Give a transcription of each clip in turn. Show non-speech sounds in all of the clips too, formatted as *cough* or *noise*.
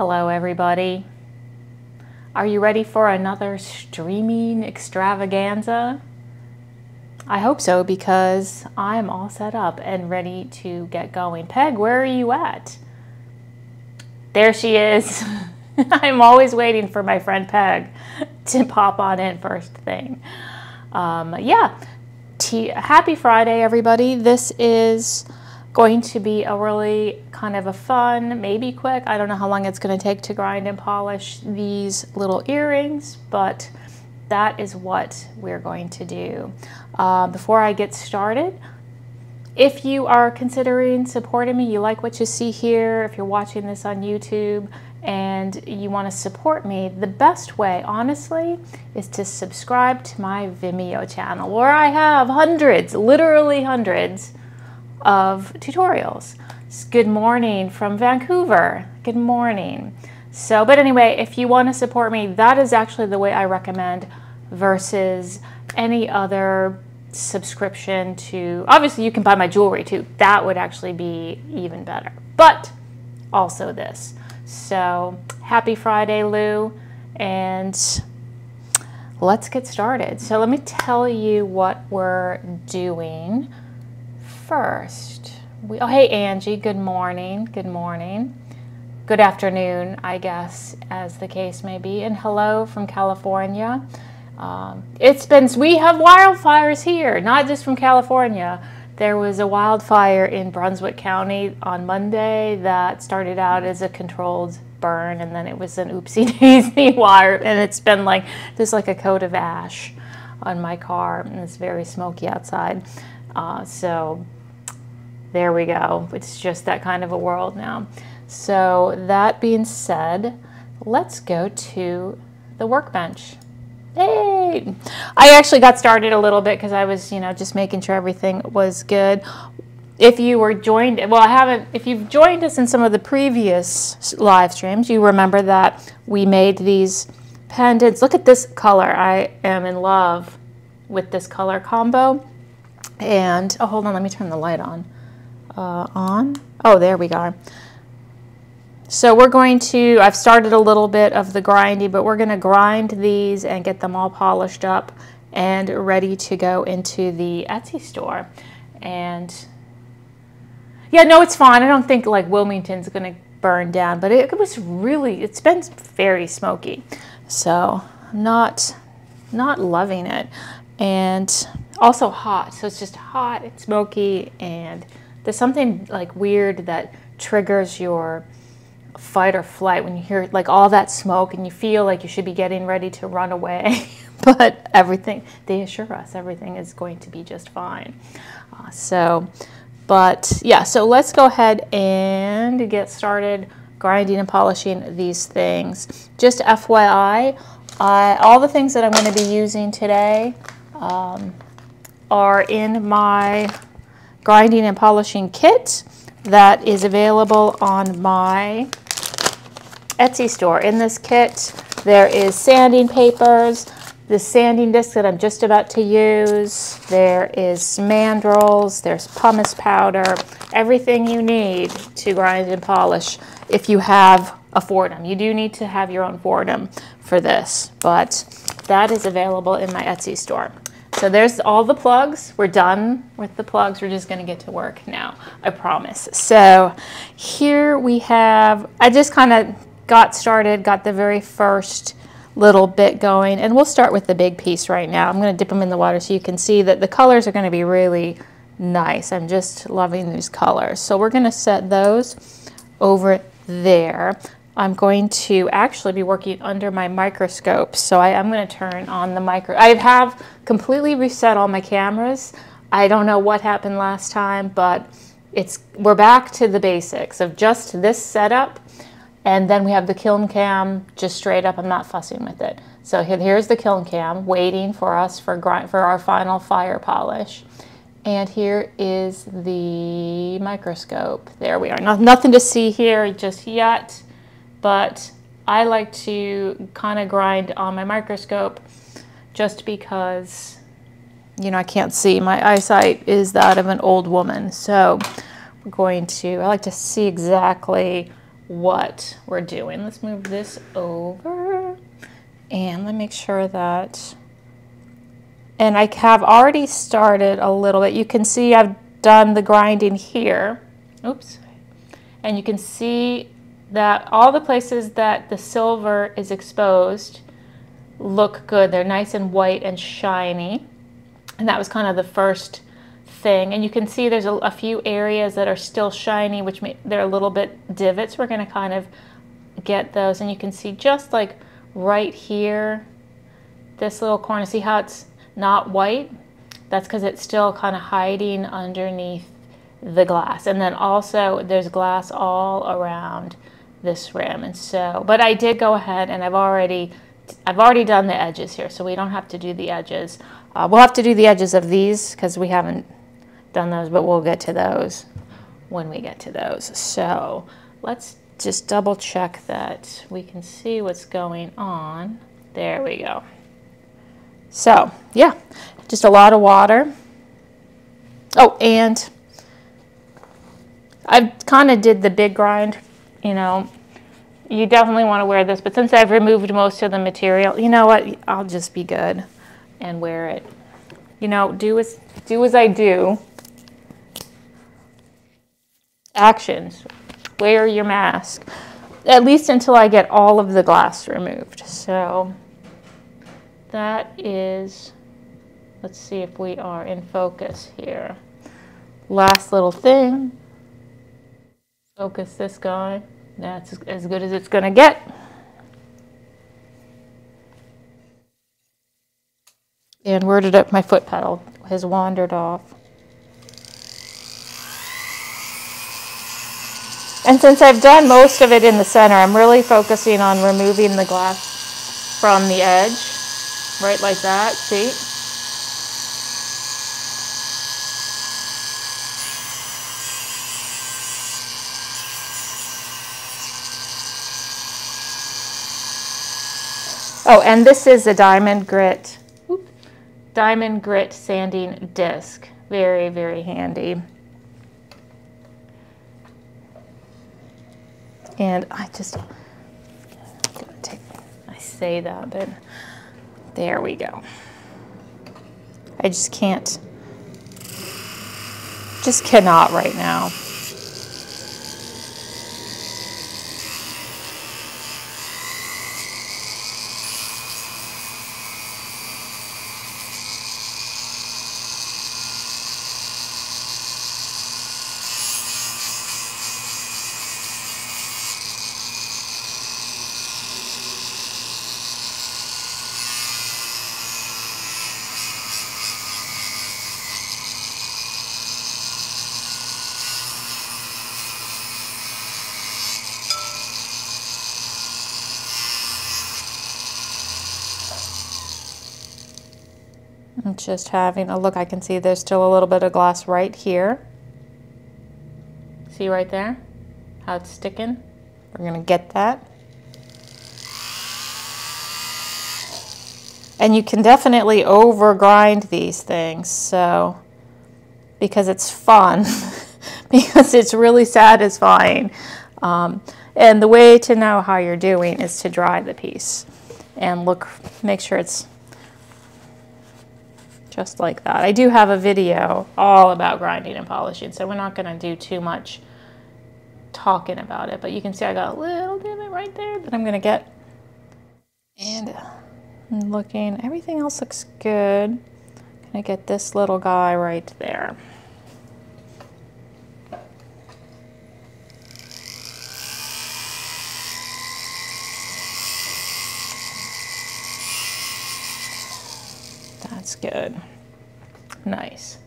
Hello, everybody. Are you ready for another streaming extravaganza? I hope so because I'm all set up and ready to get going. Peg, where are you at? There she is. *laughs* I'm always waiting for my friend Peg to pop on in first thing. Um, yeah, T- happy Friday, everybody. This is going to be a really kind of a fun, maybe quick, I don't know how long it's going to take to grind and polish these little earrings, but that is what we're going to do. Uh, before I get started, if you are considering supporting me, you like what you see here, if you're watching this on YouTube and you want to support me, the best way, honestly, is to subscribe to my Vimeo channel where I have hundreds, literally hundreds of tutorials. Good morning from Vancouver. Good morning. So, but anyway, if you want to support me, that is actually the way I recommend versus any other subscription to obviously you can buy my jewelry too that would actually be even better but also this so happy friday lou and let's get started so let me tell you what we're doing first. We, oh hey angie. Good morning. Good morning. Good afternoon i guess as the case may be. And hello from california. Um, it's been, we have wildfires here, not just from California. There was a wildfire in Brunswick County on Monday that started out as a controlled burn and then it was an oopsie *laughs* daisy wire and it's been like, there's like a coat of ash on my car and it's very smoky outside. Uh, so there we go. It's just that kind of a world now. So that being said, let's go to the workbench. Hey! I actually got started a little bit because I was, you know, just making sure everything was good. If you were joined, well, I haven't, if you've joined us in some of the previous live streams, you remember that we made these pendants. Look at this color. I am in love with this color combo. And, oh, hold on, let me turn the light on. Uh, on. Oh, there we go. So we're going to, I've started a little bit of the grinding, but we're going to grind these and get them all polished up and ready to go into the Etsy store. And yeah, no, it's fine. I don't think like Wilmington's going to burn down, but it, it was really, it's been very smoky. So not, not loving it. And also hot. So it's just hot and smoky and there's something like weird that triggers your fight or flight when you hear like all that smoke and you feel like you should be getting ready to run away. *laughs* but everything, they assure us everything is going to be just fine. Uh, so, but yeah, so let's go ahead and get started grinding and polishing these things. Just FYI, I, all the things that I'm going to be using today um, are in my grinding and polishing kit that is available on my Etsy store. In this kit, there is sanding papers, the sanding disc that I'm just about to use, there is mandrels, there's pumice powder, everything you need to grind and polish if you have a Foredom. You do need to have your own Foredom for this, but that is available in my Etsy store. So there's all the plugs. We're done with the plugs. We're just going to get to work now, I promise. So here we have, I just kind of got started, got the very first little bit going. And we'll start with the big piece right now. I'm going to dip them in the water so you can see that the colors are going to be really nice. I'm just loving these colors. So we're going to set those over there. I'm going to actually be working under my microscope. So I, am going to turn on the micro. I have completely reset all my cameras. I don't know what happened last time, but it's we're back to the basics of just this setup and then we have the kiln cam just straight up. I'm not fussing with it. So here's the kiln cam waiting for us for, grind, for our final fire polish. And here is the microscope. There we are. No, nothing to see here just yet, but I like to kind of grind on my microscope just because, you know, I can't see. My eyesight is that of an old woman. So we're going to, I like to see exactly what we're doing. Let's move this over and let me make sure that, and I have already started a little bit. You can see I've done the grinding here. Oops. And you can see that all the places that the silver is exposed look good. They're nice and white and shiny. And that was kind of the first thing. And you can see there's a, a few areas that are still shiny, which may, they're a little bit divots. We're going to kind of get those. And you can see just like right here, this little corner, see how it's not white? That's because it's still kind of hiding underneath the glass. And then also there's glass all around this rim. And so, but I did go ahead and I've already, I've already done the edges here, so we don't have to do the edges. Uh, we'll have to do the edges of these because we haven't done those, but we'll get to those when we get to those. So let's just double check that we can see what's going on. There we go. So yeah, just a lot of water. Oh, and I kind of did the big grind, you know, you definitely want to wear this, but since I've removed most of the material, you know what, I'll just be good and wear it. You know, do as, do as I do. Actions, wear your mask, at least until I get all of the glass removed. So that is, let's see if we are in focus here. Last little thing, focus this guy. That's as good as it's going to get. And where did it, my foot pedal has wandered off. And since I've done most of it in the center, I'm really focusing on removing the glass from the edge, right like that, see? Oh, and this is a diamond grit, diamond grit sanding disc. Very, very handy. And I just, take, I say that, but there we go. I just can't, just cannot right now. Just having a look. I can see there's still a little bit of glass right here. See right there? How it's sticking? We're going to get that. And you can definitely over grind these things, so because it's fun, *laughs* because it's really satisfying. Um, and the way to know how you're doing is to dry the piece and look, make sure it's just like that. I do have a video all about grinding and polishing, so we're not going to do too much talking about it, but you can see I got a little divot right there that I'm going to get. And uh, I'm looking, everything else looks good. Gonna get this little guy right there. That's good. Nice.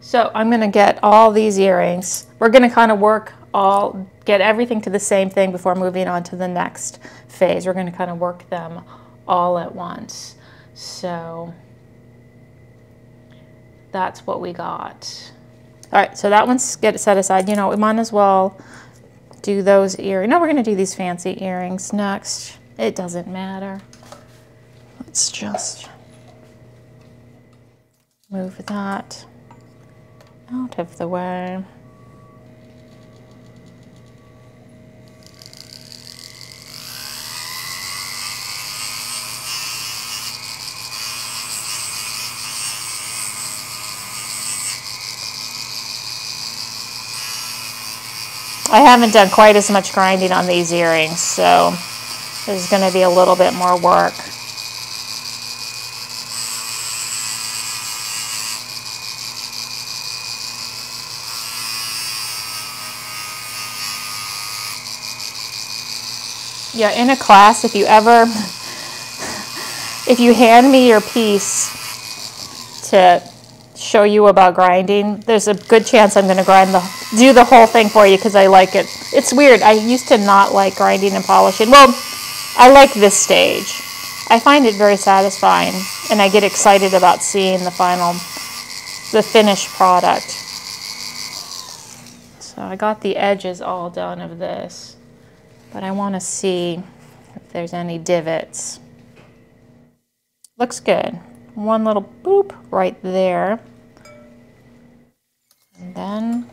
So I'm to get all these earrings. We're to kind of work all, get everything to the same thing before moving on to the next phase. We're to kind of work them all at once. So that's what we got. All right, so that one's get set aside. You know, we might as well do those earrings. No, we're to do these fancy earrings next. It doesn't matter. Let's just Move that out of the way. I haven't done quite as much grinding on these earrings, so there's going to be a little bit more work. Yeah, in a class, if you ever, if you hand me your piece to show you about grinding, there's a good chance I'm going to grind the do the whole thing for you because I like it. It's weird. I used to not like grinding and polishing. Well, I like this stage. I find it very satisfying and I get excited about seeing the final the finished product. So I got the edges all done of this, but I want to see if there's any divots. Looks good one little boop right there. And then,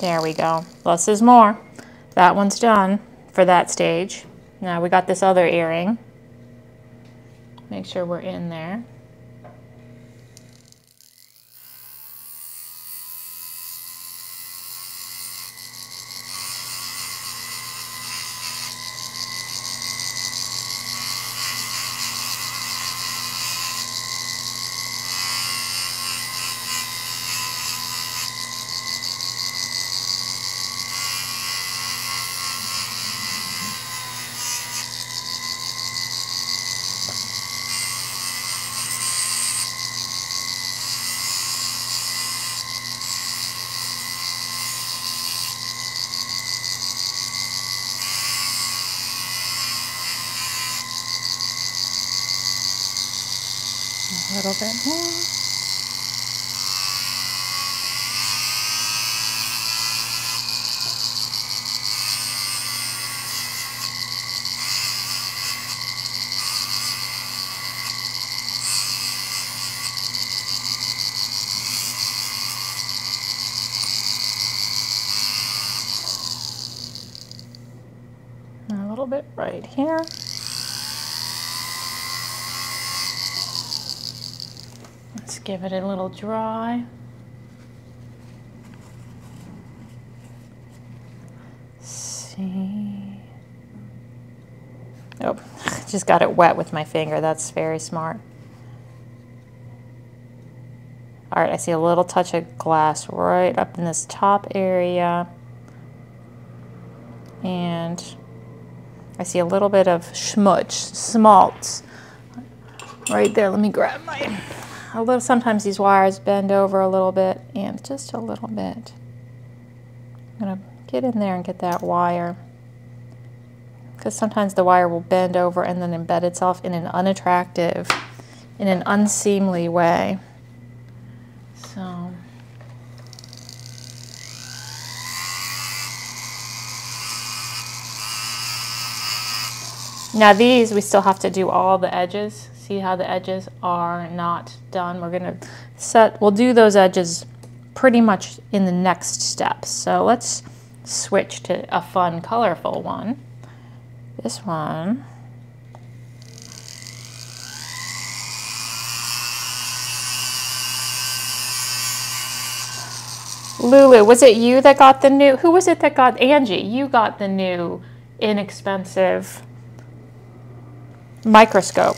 there we go. Less is more. That one's done for that stage. Now we got this other earring. Make sure we're in there. a little bit more. a little here. give it a little dry. see. Oh, *laughs* just got it wet with my finger. That's very smart. All right, I see a little touch of glass right up in this top area. And I see a little bit of schmutz, smalt right there. Let me grab my a little, sometimes these wires bend over a little bit and just a little bit. I'm to get in there and get that wire because sometimes the wire will bend over and then embed itself in an unattractive, in an unseemly way. So. Now these, we still have to do all the edges see how the edges are not done. We're gonna set, we'll do those edges pretty much in the next step. So let's switch to a fun, colorful one. This one. Lulu, was it you that got the new, who was it that got, Angie, you got the new inexpensive microscope.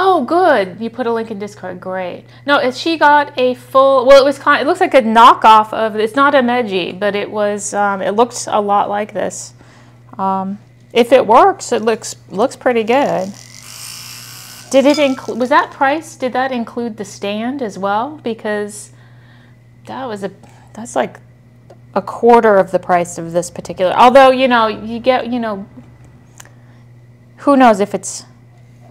Oh, good. You put a link in Discord. Great. No, she got a full. Well, it was kind. It looks like a knockoff of. It's not a Meiji, but it was. Um, it looks a lot like this. Um, if it works, it looks looks pretty good. Did it include, was that price, did that include the stand as well? Because that was a, that's like a quarter of the price of this particular, although, you know, you get, you know, who knows if it's,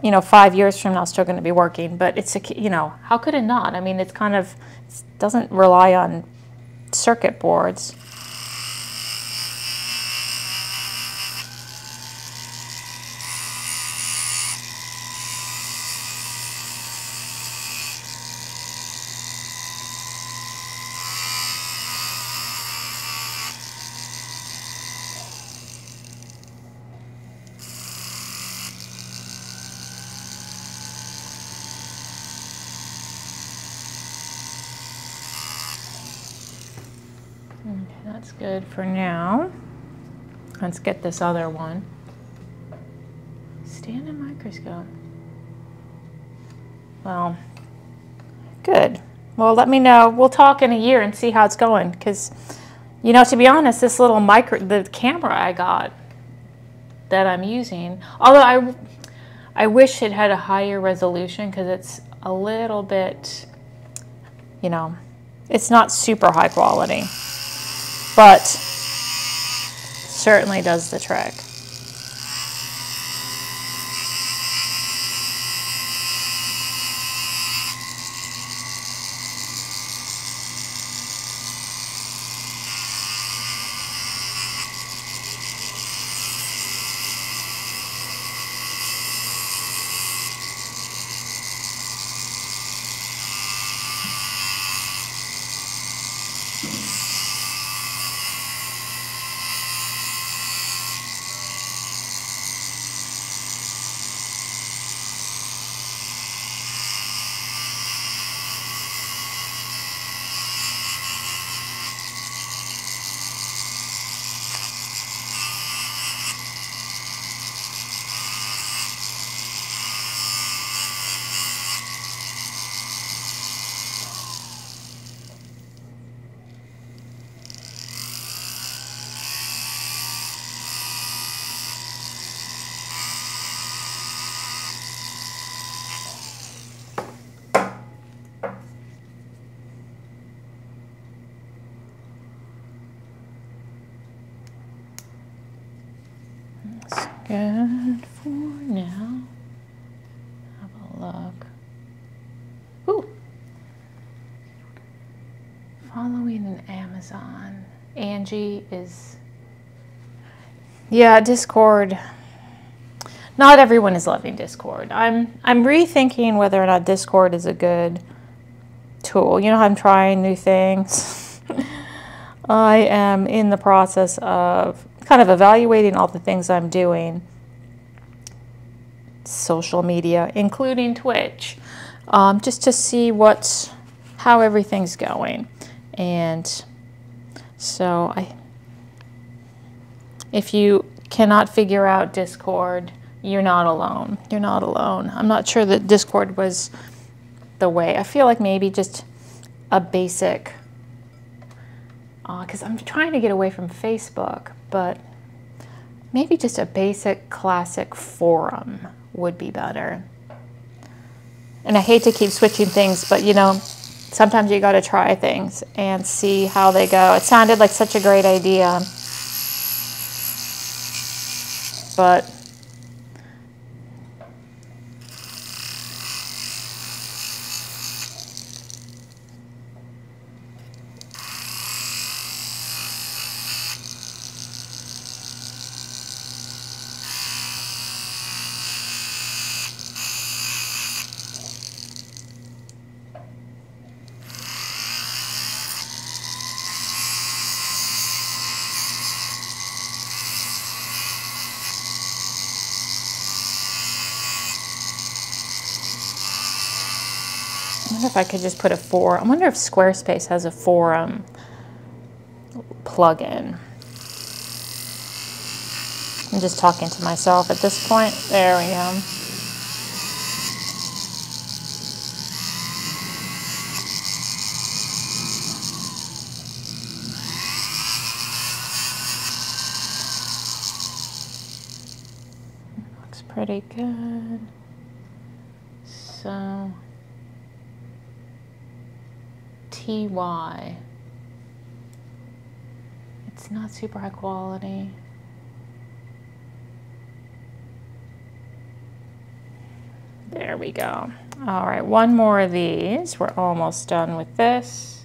you know, five years from now still going to be working, but it's, a, you know, how could it not? I mean, it's kind of, it doesn't rely on circuit boards. Okay, that's good for now. Let's get this other one. Stand in microscope. Well, good. Well, let me know. We'll talk in a year and see how it's going. Because, you know, to be honest, this little micro, the camera I got that I'm using, although I, I wish it had a higher resolution because it's a little bit, you know, it's not super high quality but certainly does the trick. That's good for now. Have a look. Ooh. Following an Amazon. Angie is. Yeah, Discord. Not everyone is loving Discord. I'm I'm rethinking whether or not Discord is a good tool. You know, I'm trying new things. *laughs* I am in the process of kind of evaluating all the things I'm doing, social media, including Twitch, um, just to see what's how everything's going. And so I, if you cannot figure out Discord, you're not alone. You're not alone. I'm not sure that Discord was the way. I feel like maybe just a basic, because uh, I'm trying to get away from Facebook, but maybe just a basic classic forum would be better. And I hate to keep switching things, but you know, sometimes you got to try things and see how they go. It sounded like such a great idea, but wonder if I could just put a four. I wonder if Squarespace has a forum plugin. I'm just talking to myself at this point. There we go. Looks pretty good. So TY. It's not super high quality. There we go. All right, one more of these. We're almost done with this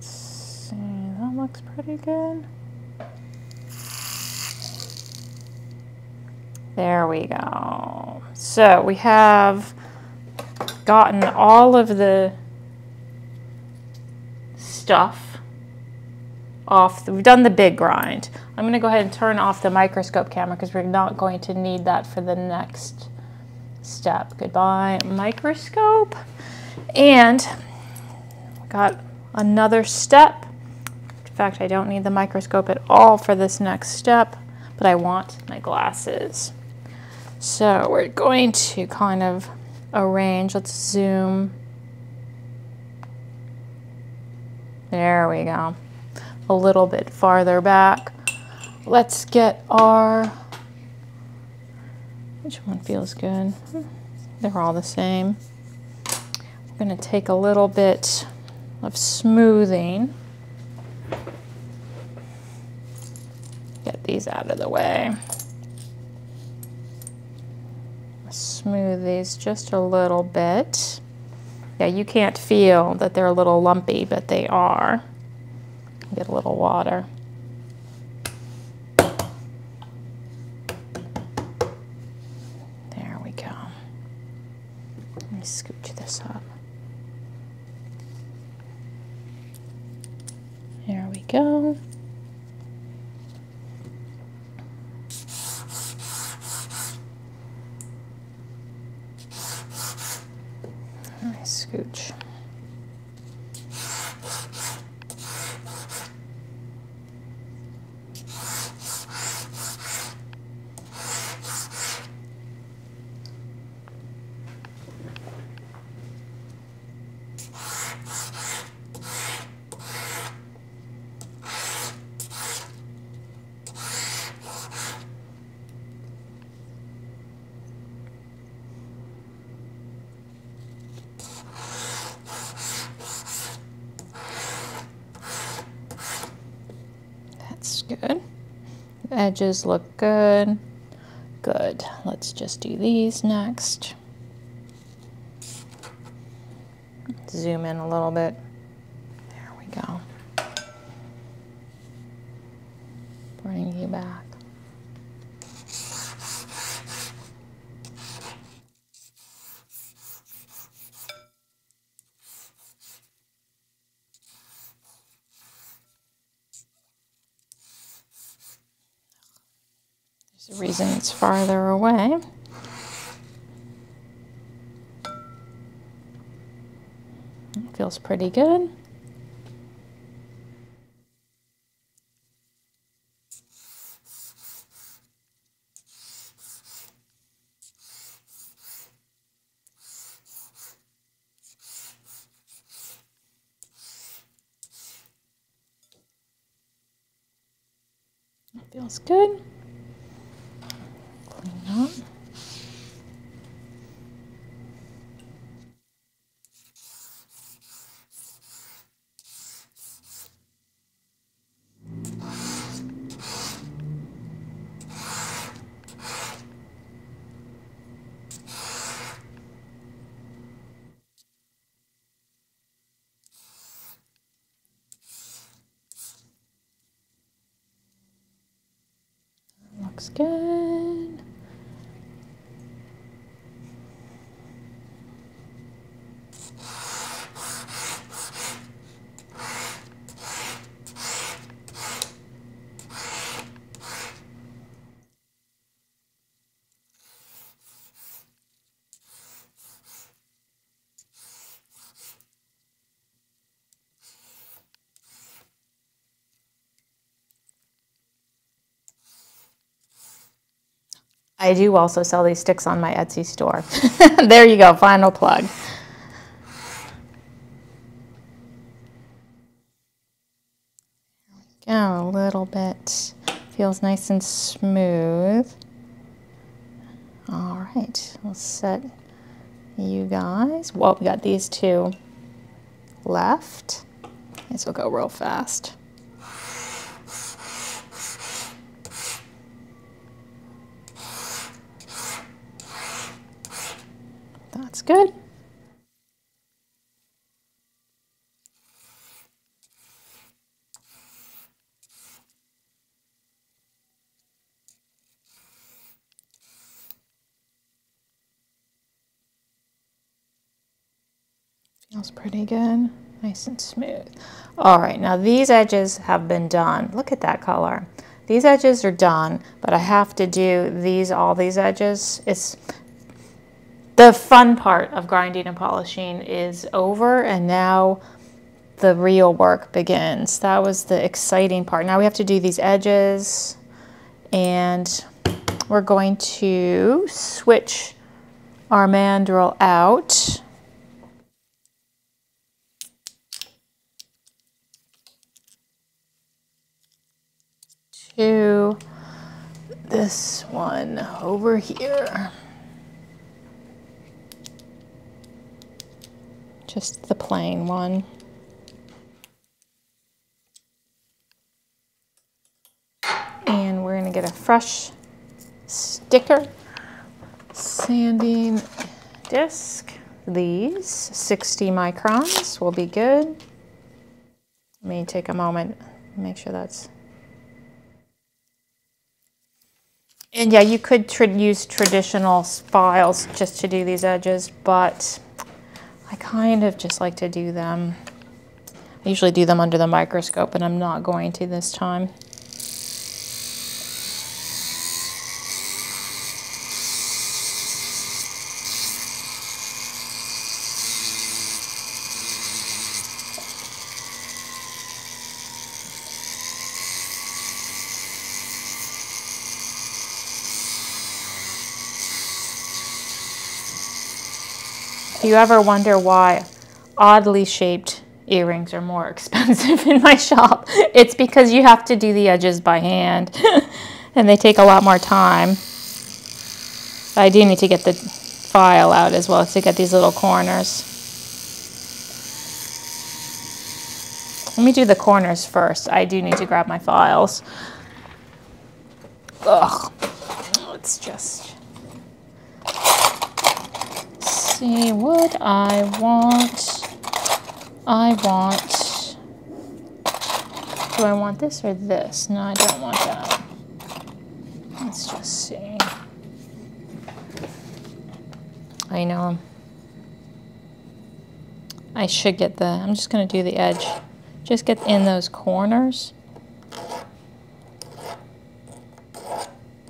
see, that looks pretty good. There we go. So we have gotten all of the stuff off. We've done the big grind. I'm going to go ahead and turn off the microscope camera because we're not going to need that for the next step. Goodbye, microscope. And got another step. In fact, I don't need the microscope at all for this next step, but I want my glasses. So we're going to kind of arrange, let's zoom. There we go. A little bit farther back. Let's get our, which one feels good? They're all the same. We're gonna take a little bit of smoothing. Get these out of the way. Smooth these just a little bit. Yeah, you can't feel that they're a little lumpy, but they are. Get a little water. There we go. Let me scooch this up. There we go. Nice scooch. good. The edges look good. Good. Let's just do these next. Zoom in a little bit. There we go. Bring you back. There's a reason it's farther away. It feels pretty good. feels good. Looks good. I do also sell these sticks on my Etsy store. *laughs* *laughs* there you go, final plug. Go a little bit. Feels nice and smooth. All right, we'll set you guys. Well, we got these two left. This will go real fast. That's good. Feels pretty good, nice and smooth. All right, now these edges have been done. Look at that color. These edges are done, but I have to do these, all these edges. It's the fun part of grinding and polishing is over and now the real work begins. That was the exciting part. Now we have to do these edges and we're going to switch our mandrel out to this one over here. Just the plain one. And we're going to get a fresh sticker sanding disc. These 60 microns will be good. Let me take a moment, make sure that's And yeah, you could tra use traditional files just to do these edges, but I kind of just like to do them. I usually do them under the microscope, and I'm not going to this time. You ever wonder why oddly shaped earrings are more *laughs* expensive in my shop, it's because you have to do the edges by hand *laughs* and they take a lot more time. I do need to get the file out as well to get these little corners. Let me do the corners first. I do need to grab my files. Ugh, it's just see what I want. I want, do I want this or this? No, I don't want that. Let's just see. I know. I should get the, I'm just going to do the edge. Just get in those corners.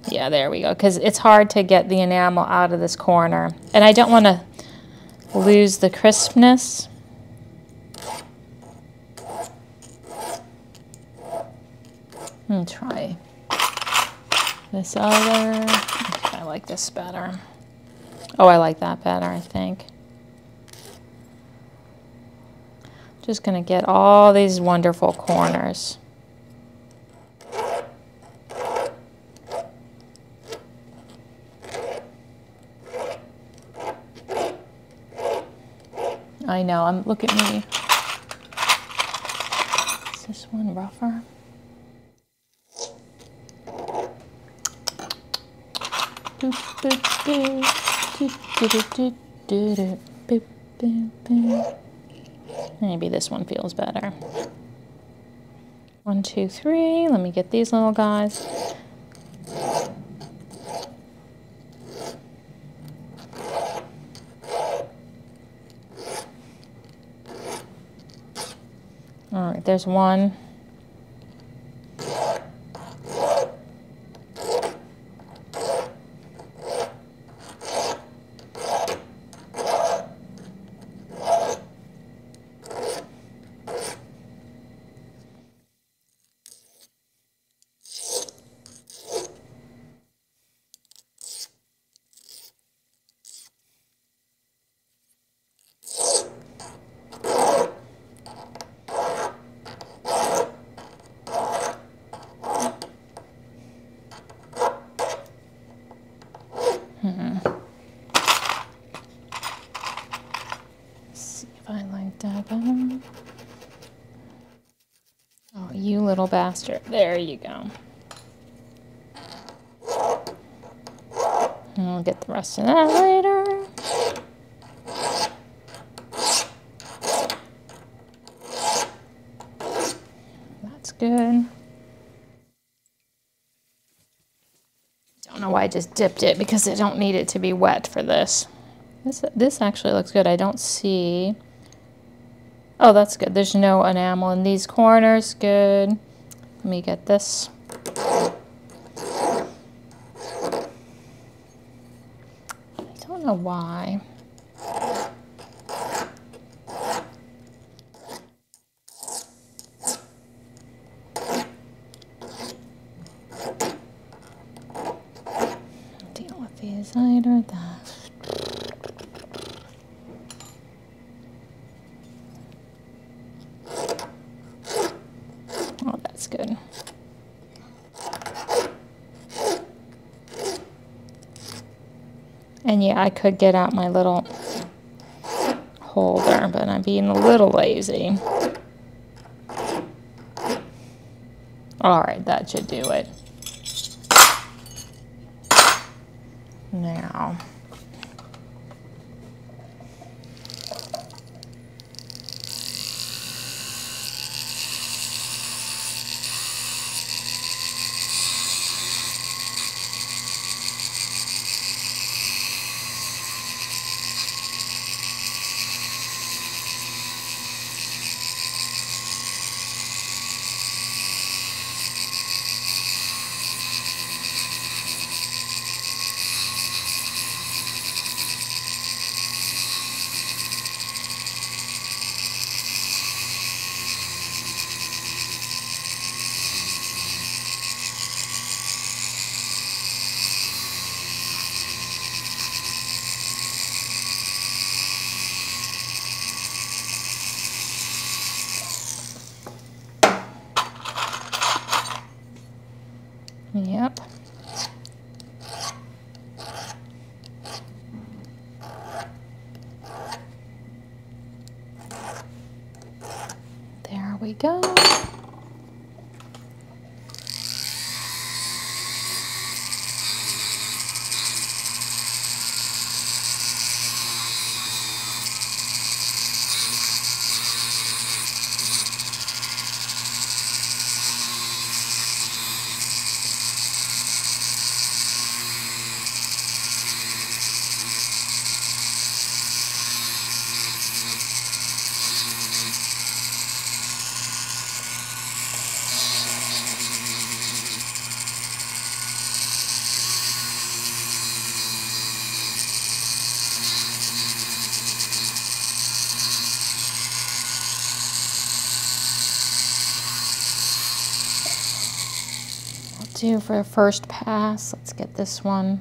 Yeah, there we go. Because it's hard to get the enamel out of this corner. And I don't want to lose the crispness. And try this other. I like this better. Oh, I like that better, I think. Just going to get all these wonderful corners. I know, I'm, look at me. Is this one rougher? Maybe this one feels better. One, two, three. Let me get these little guys. There's one. Little bastard. There you go. And we'll get the rest of that later. That's good. Don't know why I just dipped it because I don't need it to be wet for this. This, this actually looks good. I don't see... Oh, that's good. There's no enamel in these corners. Good. Let me get this. I don't know why. Deal with these later. That. Oh, that's good. And yeah, I could get out my little holder, but I'm being a little lazy. All right, that should do it. Now, for a first pass. Let's get this one.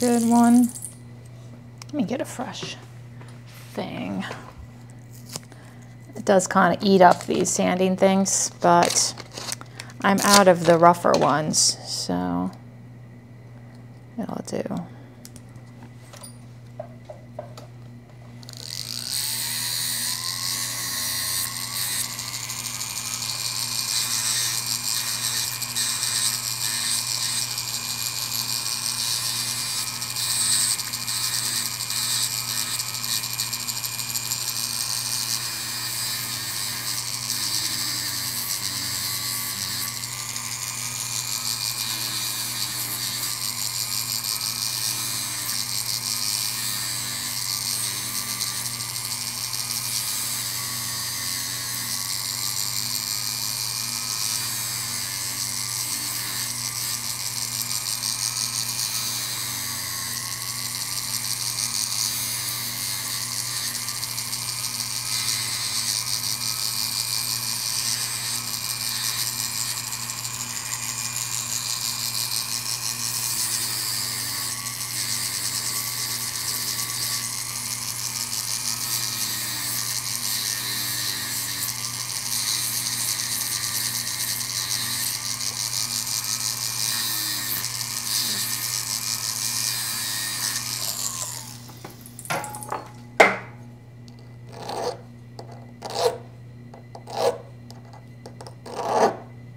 Good one. Let me get a fresh thing. It does kind of eat up these sanding things, but I'm out of the rougher ones, so it'll do.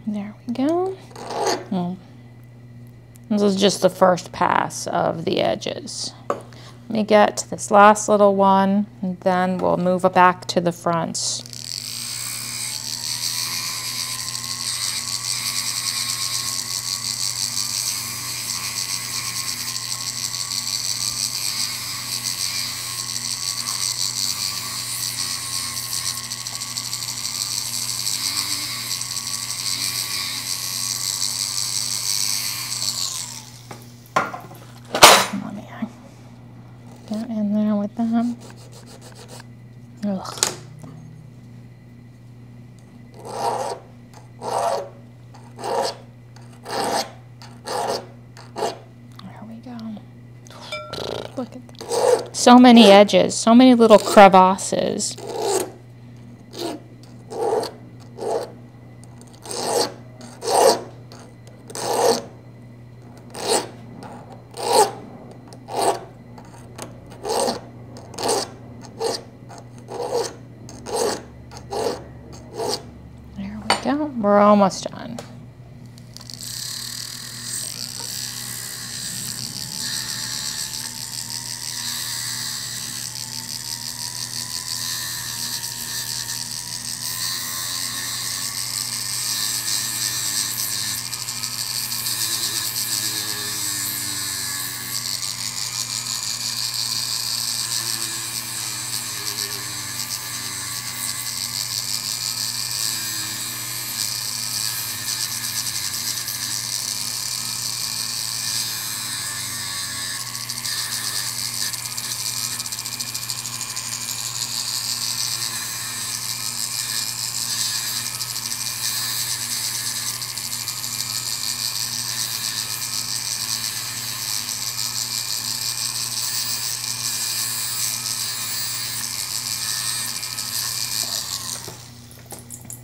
There we go. Well, this is just the first pass of the edges. Let me get to this last little one, and then we'll move it back to the fronts. Let me get in there with them. Ugh. There we go. Look at that. So many edges, so many little crevasses. There we go. We're almost done.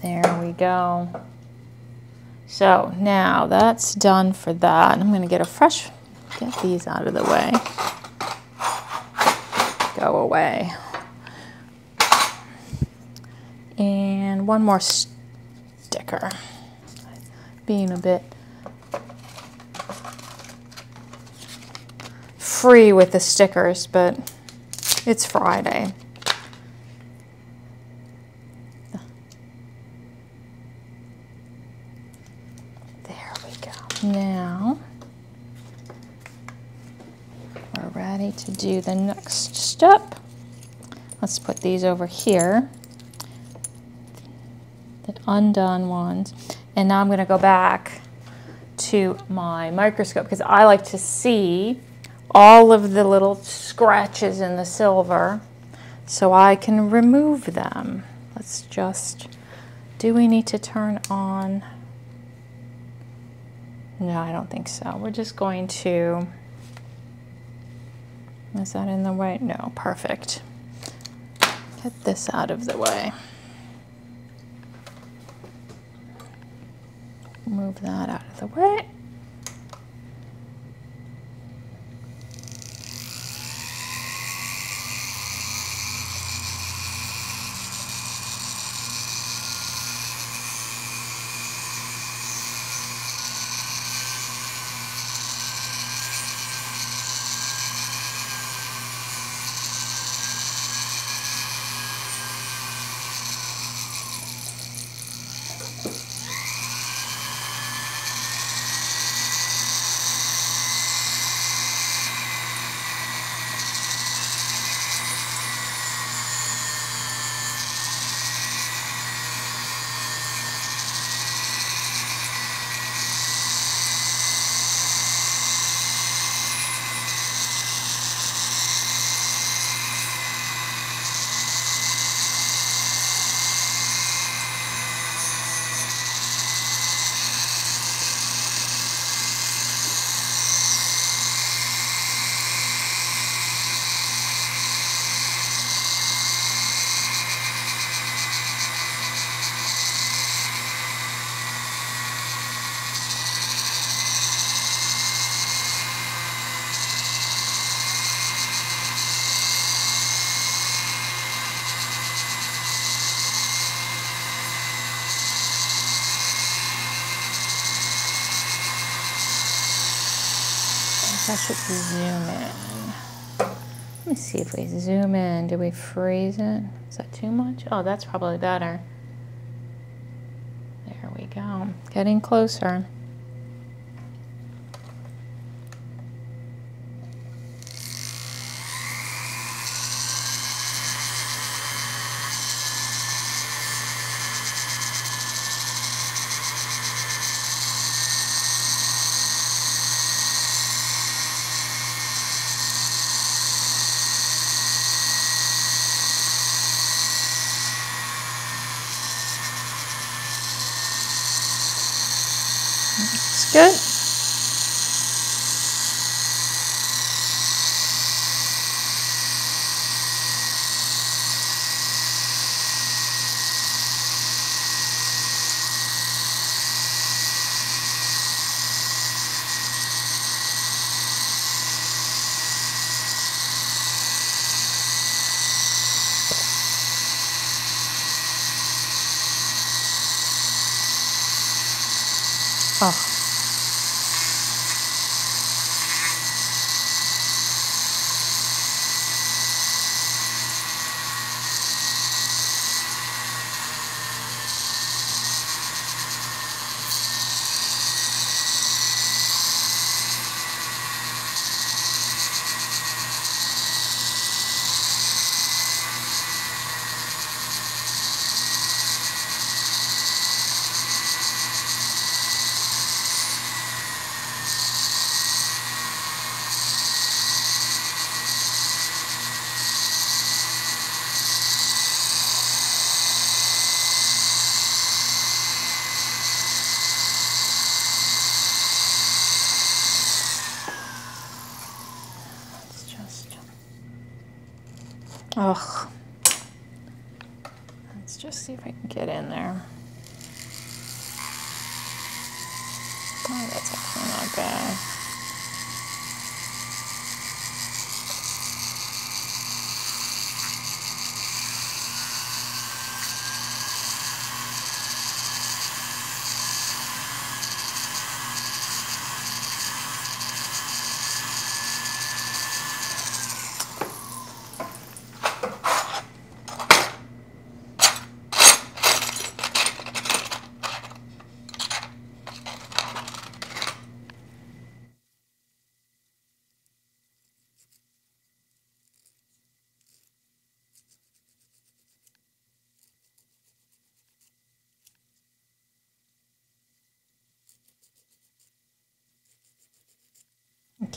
There we go. So now that's done for that. I'm going to get a fresh, get these out of the way. Go away. And one more sticker. Being a bit free with the stickers, but it's Friday. There we go. Now we're ready to do the next step. Let's put these over here, the undone ones. And now I'm going to go back to my microscope because I like to see all of the little scratches in the silver so I can remove them. Let's just, do we need to turn on? No, I don't think so. We're just going to, is that in the way? No, perfect. Get this out of the way. Move that out of the way. I should zoom in. Let me see if we zoom in. Do we freeze it? Is that too much? Oh, that's probably better. There we go. Getting closer.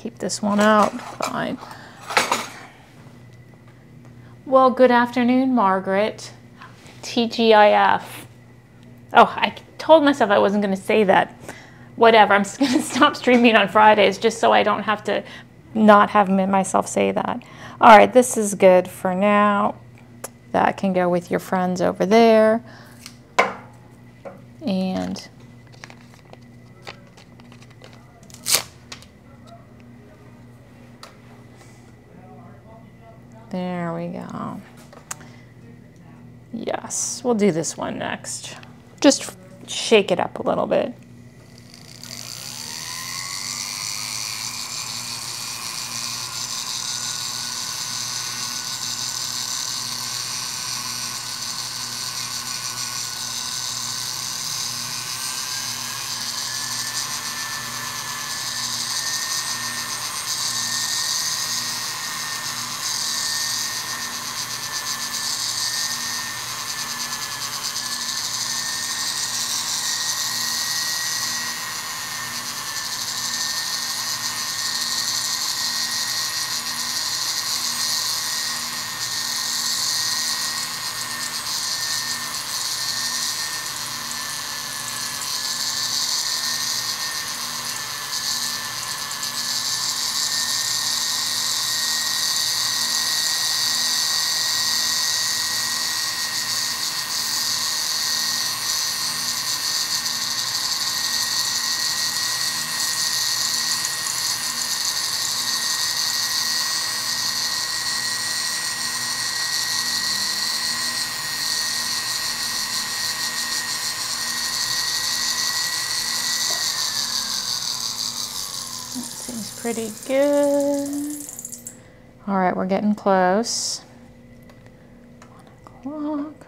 Keep this one out. Fine. Well, good afternoon, Margaret. TGIF. Oh, I told myself I wasn't going to say that. Whatever. I'm just going *laughs* to stop streaming on Fridays just so I don't have to not have myself say that. All right, this is good for now. That can go with your friends over there. And There we go. Yes, we'll do this one next. Just shake it up a little bit. Pretty good. All right, we're getting close. One o'clock.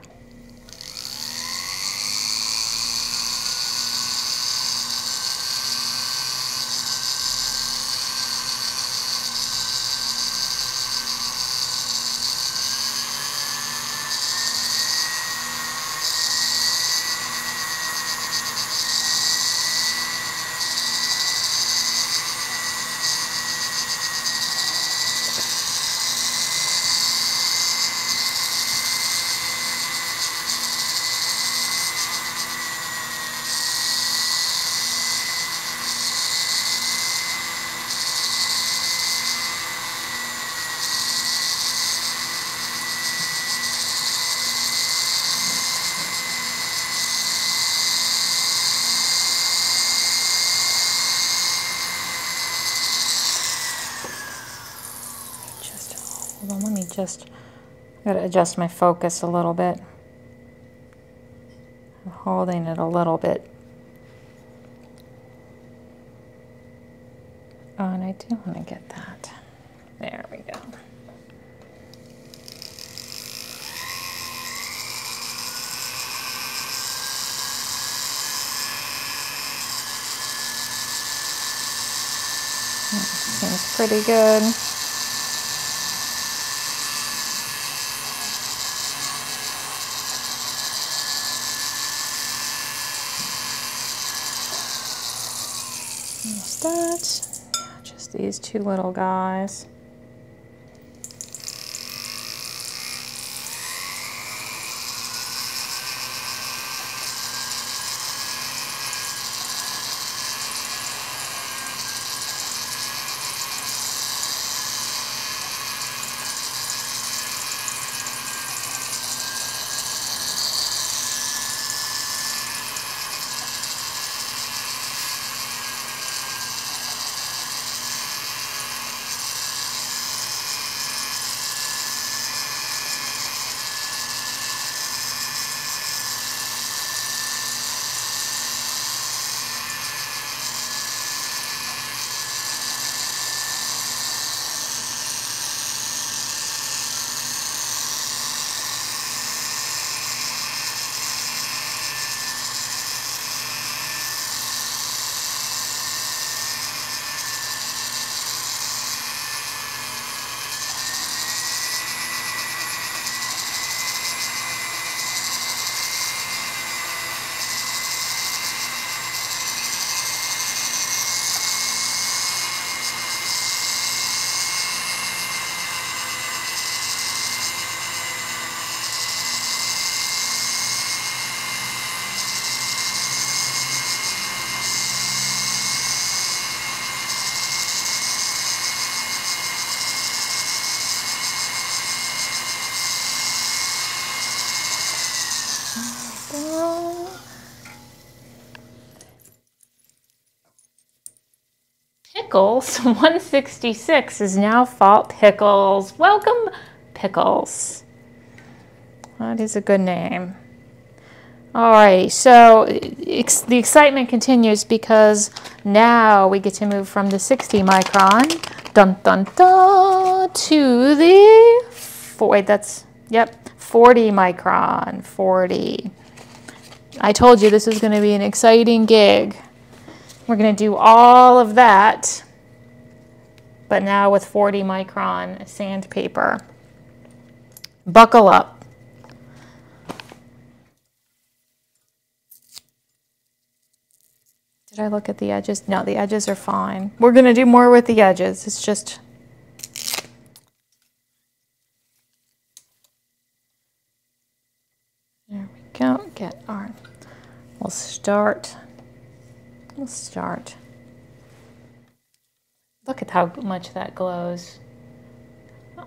Just hold on, let me just, I gotta adjust my focus a little bit. I'm holding it a little bit. Oh, and I do want to get that. There we go. That seems pretty good. Almost that. Now Just these two little guys. 166 is now Fault Pickles. Welcome, Pickles. That is a good name. All right, so the excitement continues because now we get to move from the 60 micron dun dun dun to the wait that's yep 40 micron 40. I told you this is going to be an exciting gig. We're going to do all of that, but now with 40 micron sandpaper. Buckle up. Did I look at the edges? No, the edges are fine. We're going to do more with the edges. It's just... There we go. Get our... We'll start We'll start. Look at how much that glows.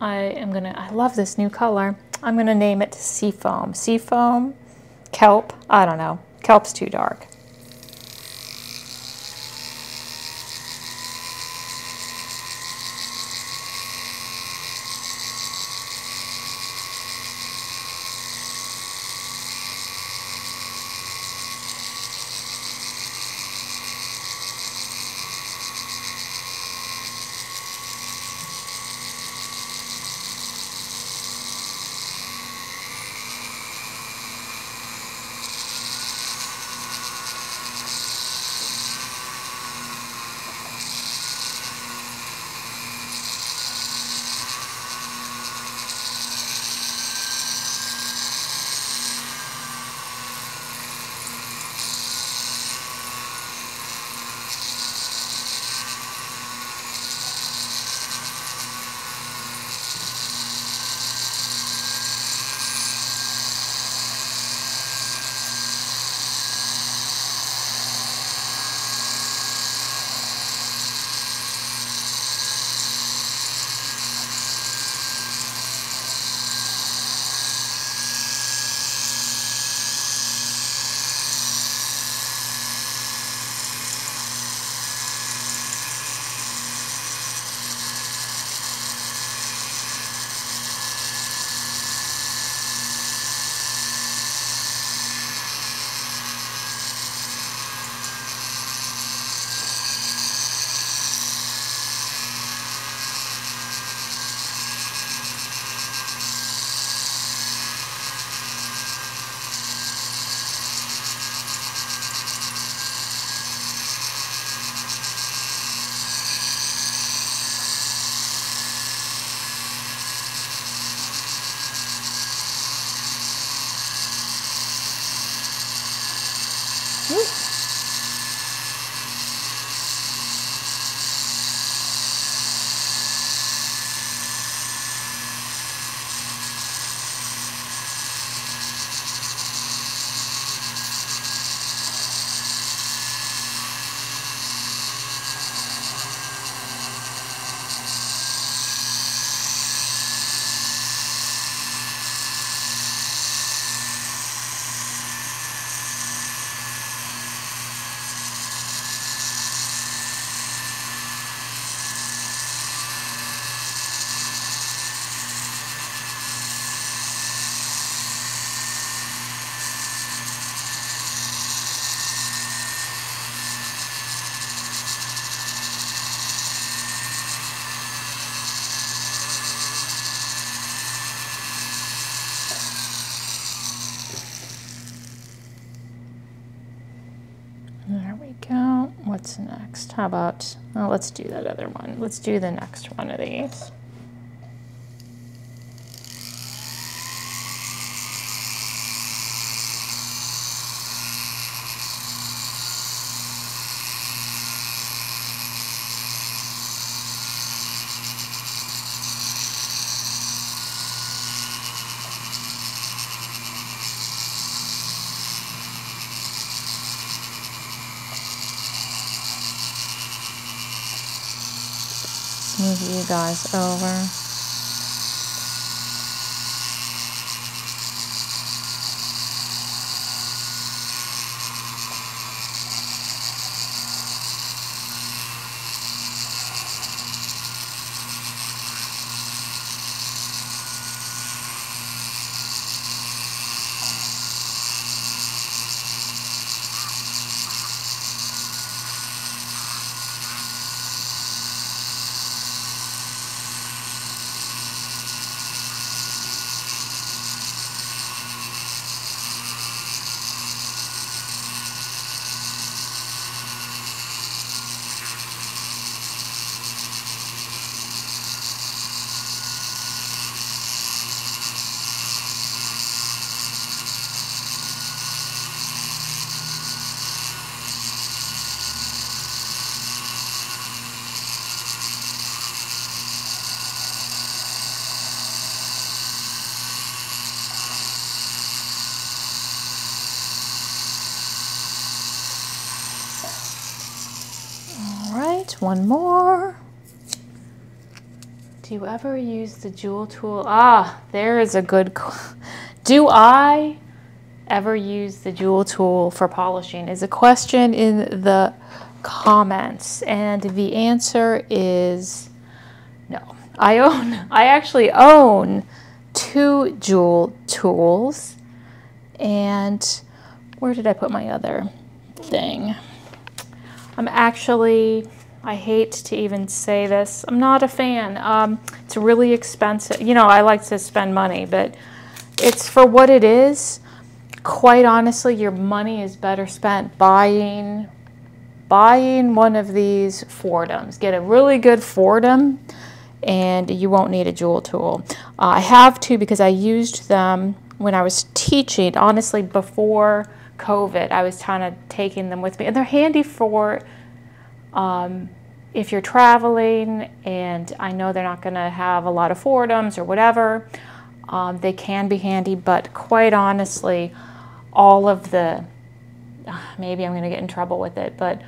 I am gonna, I love this new color. I'm gonna name it Seafoam. Seafoam, Kelp, I don't know. Kelp's too dark. What's next? How about, oh, let's do that other one. Let's do the next one of these. move you guys over. one more. Do you ever use the jewel tool? Ah, there is a good. *laughs* Do I ever use the jewel tool for polishing? Is a question in the comments, and the answer is no. I own. I actually own two jewel tools, and where did I put my other thing? I'm actually I hate to even say this. I'm not a fan. Um, it's really expensive. You know, I like to spend money, but it's for what it is. Quite honestly, your money is better spent buying buying one of these Foredoms. Get a really good Foredom and you won't need a jewel tool. Uh, I have two because I used them when I was teaching. Honestly, before COVID, I was kind of taking them with me. And they're handy for um, if you're traveling and I know they're not going to have a lot of Foredoms or whatever, um, they can be handy, but quite honestly, all of the, maybe I'm going to get in trouble with it, but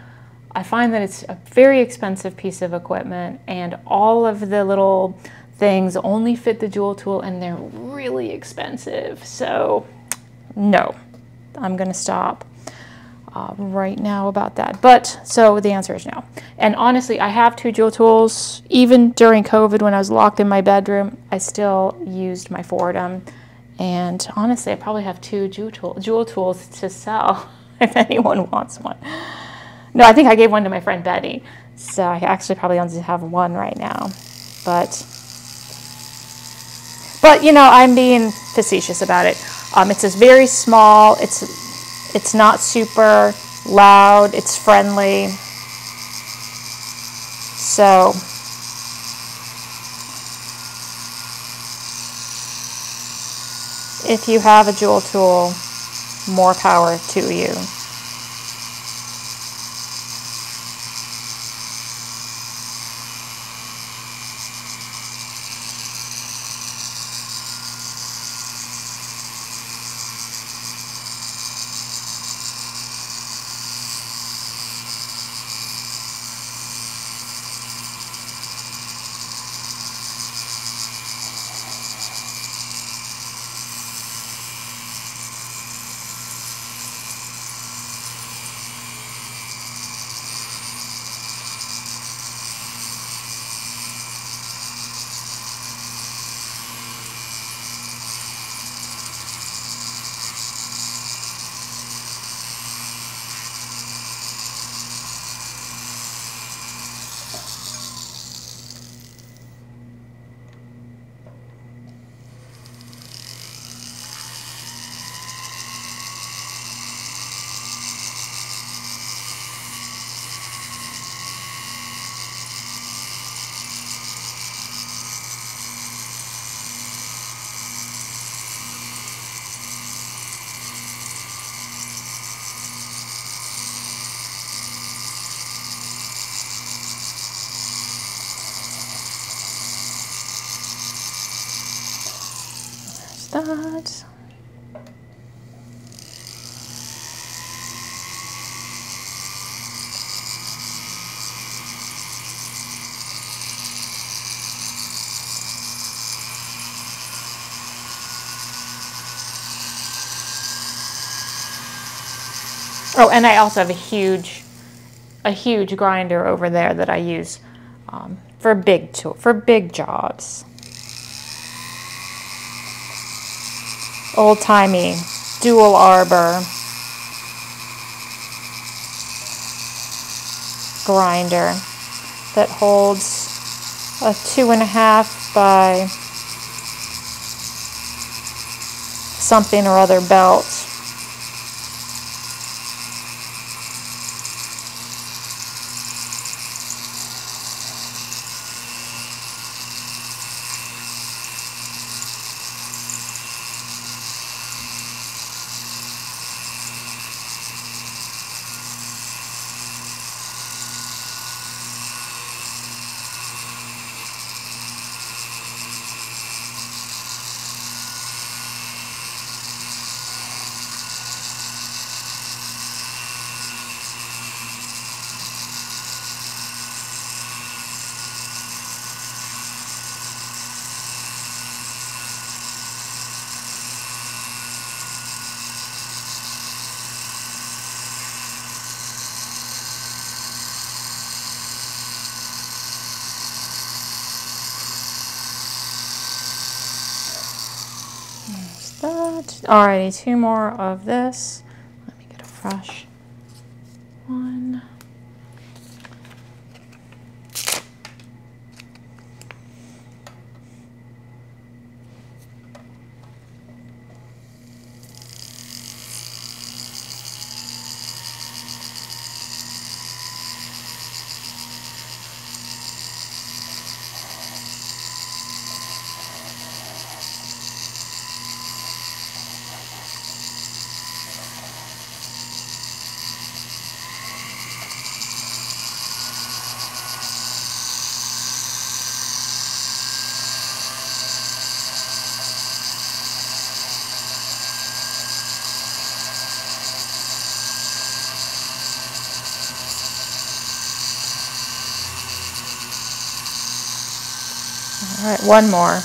I find that it's a very expensive piece of equipment and all of the little things only fit the jewel tool and they're really expensive. So no, I'm going to stop uh, right now about that. But so the answer is no. And honestly, I have two jewel tools. Even during COVID, when I was locked in my bedroom, I still used my Foredom. And honestly, I probably have two jewel, tool, jewel tools to sell *laughs* if anyone wants one. No, I think I gave one to my friend Betty. So I actually probably only have one right now. But, but you know, I'm being facetious about it. Um, it's a very small. It's it's not super loud, it's friendly. So, if you have a jewel tool, more power to you. And I also have a huge, a huge grinder over there that I use um, for big tool, for big jobs. Old timey, dual arbor grinder that holds a two and a half by something or other belt. that. Alrighty, two more of this. Let me get a fresh one. All right, one more.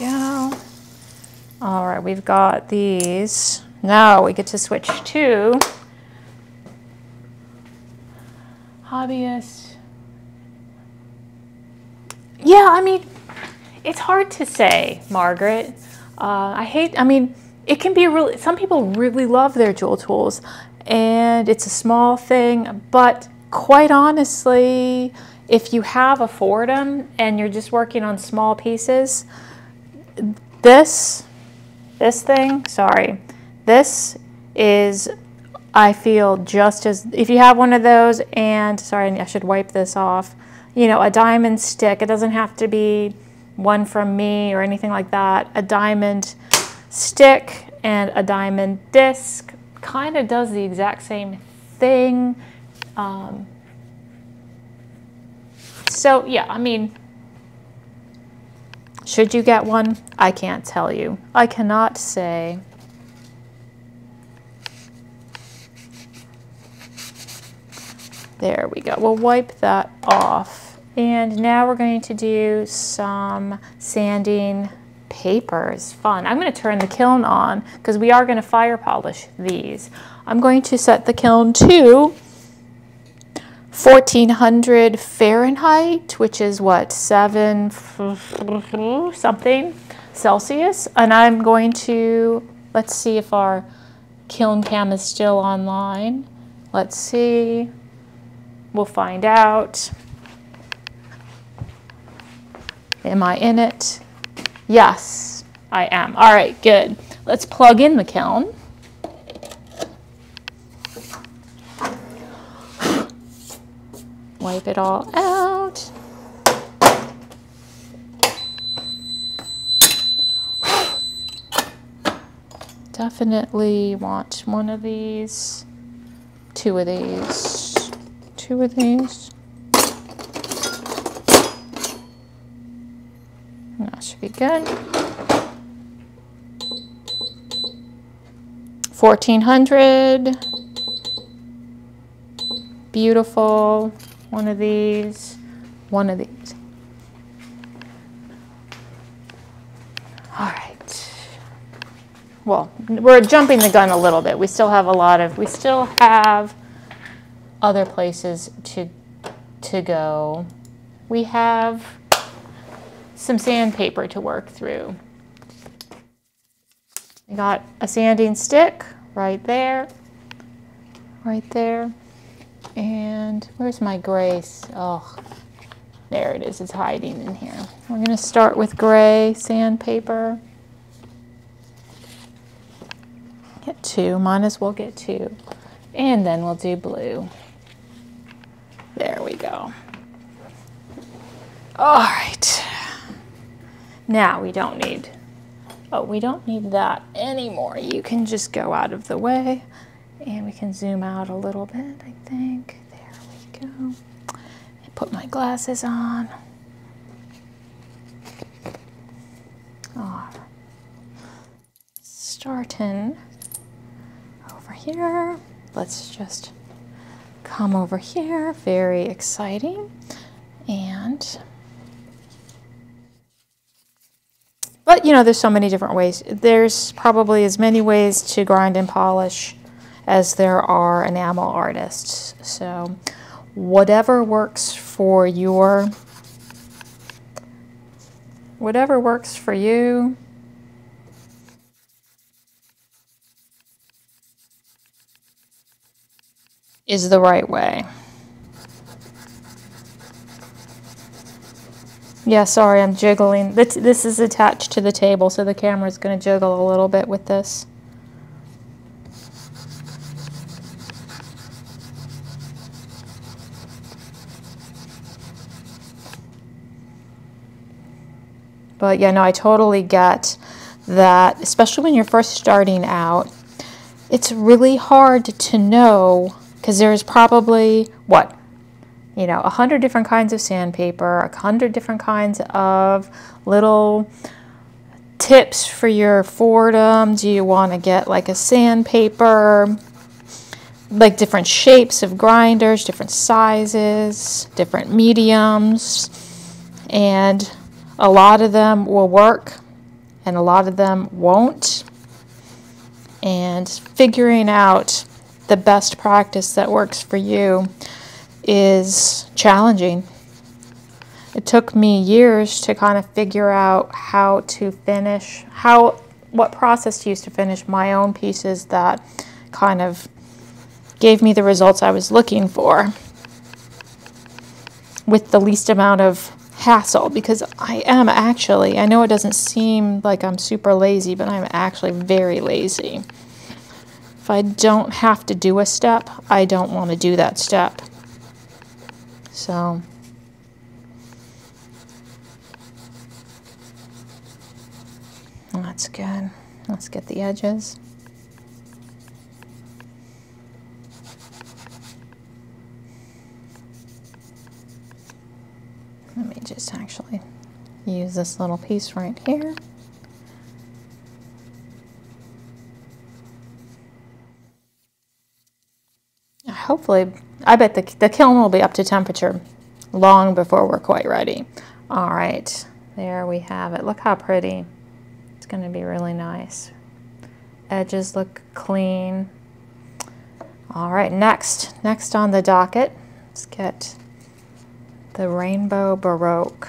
go. All right, we've got these. Now we get to switch to hobbyist. Yeah, I mean, it's hard to say, Margaret. Uh, I hate, I mean, it can be really, some people really love their JoolTools and it's a small thing, but quite honestly, if you have a Foredom and you're just working on small pieces, this, this thing, sorry, this is, I feel just as, if you have one of those and, sorry, I should wipe this off, you know, a diamond stick, it doesn't have to be one from me or anything like that, a diamond stick and a diamond disc kind of does the exact same thing. Um, so yeah, I mean, should you get one? I can't tell you. I cannot say. There we go. We'll wipe that off. And now we're going to do some sanding papers. Fun. I'm going to turn the kiln on because we are going to fire polish these. I'm going to set the kiln to 1400 Fahrenheit, which is what, 7 something Celsius. And I'm going to, let's see if our kiln cam is still online. Let's see. We'll find out. Am I in it? Yes, I am. All right, good. Let's plug in the kiln. Wipe it all out. *gasps* Definitely want one of these, two of these, two of these. That should be good. 1400. Beautiful. One of these. One of these. All right. Well, we're jumping the gun a little bit. We still have a lot of, we still have other places to, to go. We have some sandpaper to work through. I got a sanding stick right there, right there. And where's my grace? Oh, there it is, it's hiding in here. We're gonna start with gray sandpaper. Get two, might as well get two. And then we'll do blue. There we go. All right. Now we don't need, oh, we don't need that anymore. You can just go out of the way and we can zoom out a little bit, I think. There we go. Put my glasses on. Oh, starting over here. Let's just come over here. Very exciting. And But you know, there's so many different ways. There's probably as many ways to grind and polish as there are enamel artists. So whatever works for your, whatever works for you, is the right way. Yeah, sorry, I'm jiggling. This, this is attached to the table, so the camera is going to jiggle a little bit with this. But yeah, no, I totally get that, especially when you're first starting out. It's really hard to know because there's probably, what, you know, a hundred different kinds of sandpaper, a hundred different kinds of little tips for your Foredom. Do you want to get like a sandpaper, like different shapes of grinders, different sizes, different mediums, and a lot of them will work and a lot of them won't. And figuring out the best practice that works for you is challenging. It took me years to kind of figure out how to finish, how, what process to use to finish my own pieces that kind of gave me the results I was looking for with the least amount of hassle because I am actually, I know it doesn't seem like I'm super lazy, but I'm actually very lazy. If I don't have to do a step, I don't want to do that step. So that's good. Let's get the edges. Let me just actually use this little piece right here. Hopefully I bet the, the kiln will be up to temperature long before we're quite ready. All right, there we have it. Look how pretty. It's going to be really nice. Edges look clean. All right, next, next on the docket, Let's get the Rainbow Baroque.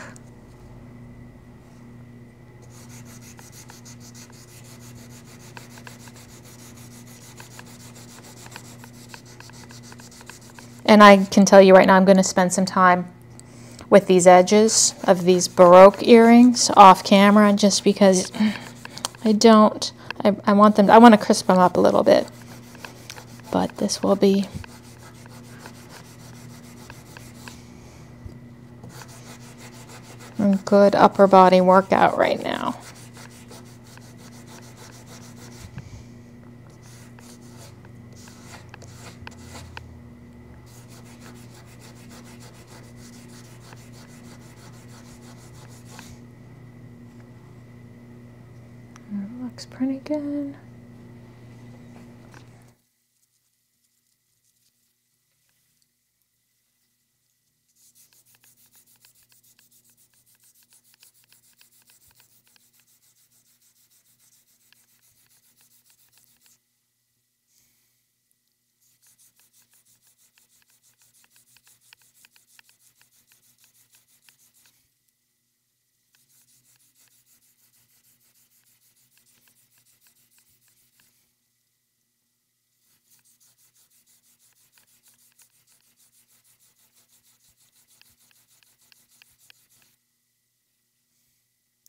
And I can tell you right now, I'm going to spend some time with these edges of these Baroque earrings off camera just because I don't, I, I want them, I want to crisp them up a little bit. But this will be a good upper body workout right now. looks pretty good.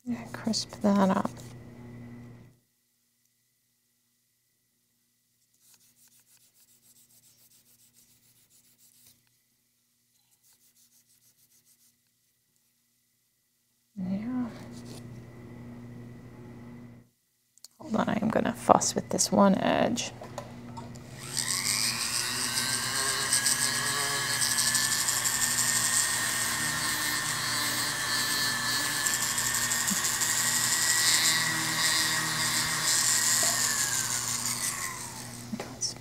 Yeah, crisp that up. Yeah. Hold on, I'm going to fuss with this one edge.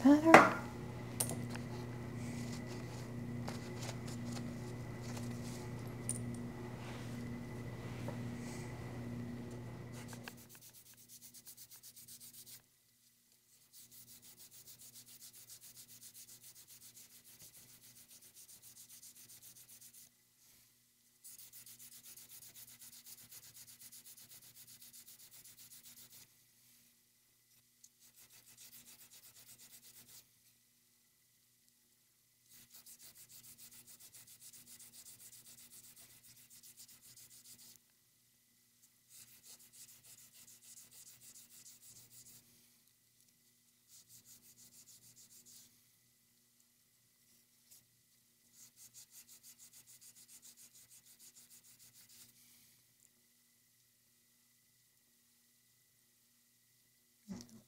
better.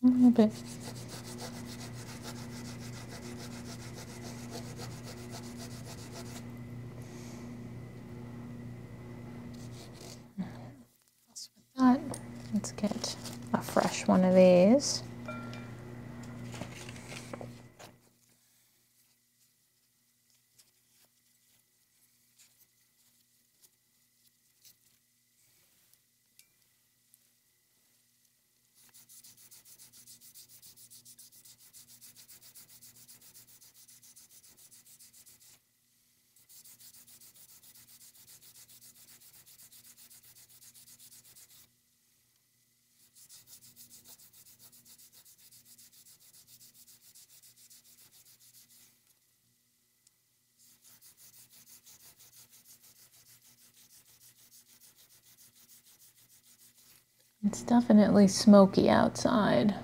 A little let's get a fresh one of these. It's definitely smoky outside.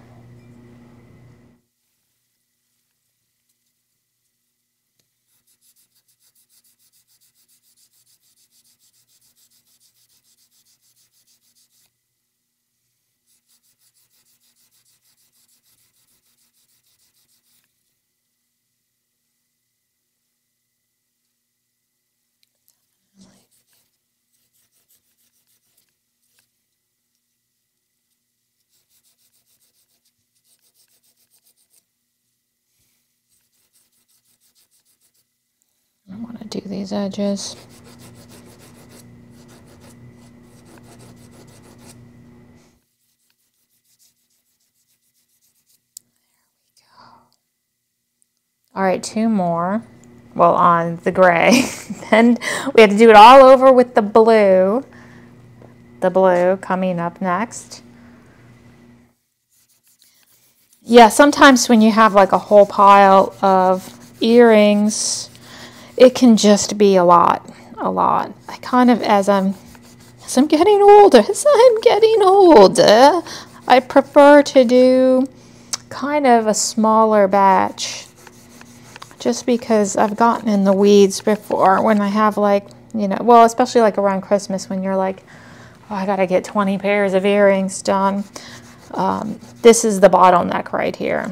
I want to do these edges. All right, two more. well, on the gray. *laughs* then we have to do it all over with the blue. The blue coming up next. Yeah, sometimes when you have like a whole pile of earrings, it can just be a lot, a lot. I kind of, as I'm, as I'm getting older, as I'm getting older, I prefer to do kind of a smaller batch just because I've gotten in the weeds before when I have like, you know, well, especially like around Christmas when you're like, oh, I got to get 20 pairs of earrings done. Um, this is the bottleneck right here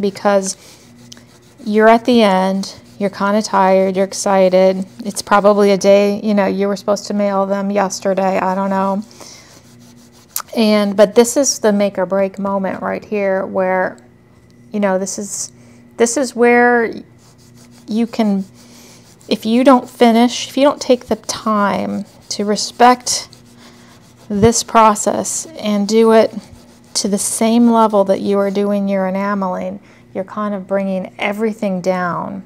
because you're at the end, you're kind of tired, you're excited. It's probably a day, you know, you were supposed to mail them yesterday, I don't know. And, but this is the make or break moment right here where, you know, this is this is where you can, if you don't finish, if you don't take the time to respect this process and do it to the same level that you are doing your enameling, you're kind of bringing everything down.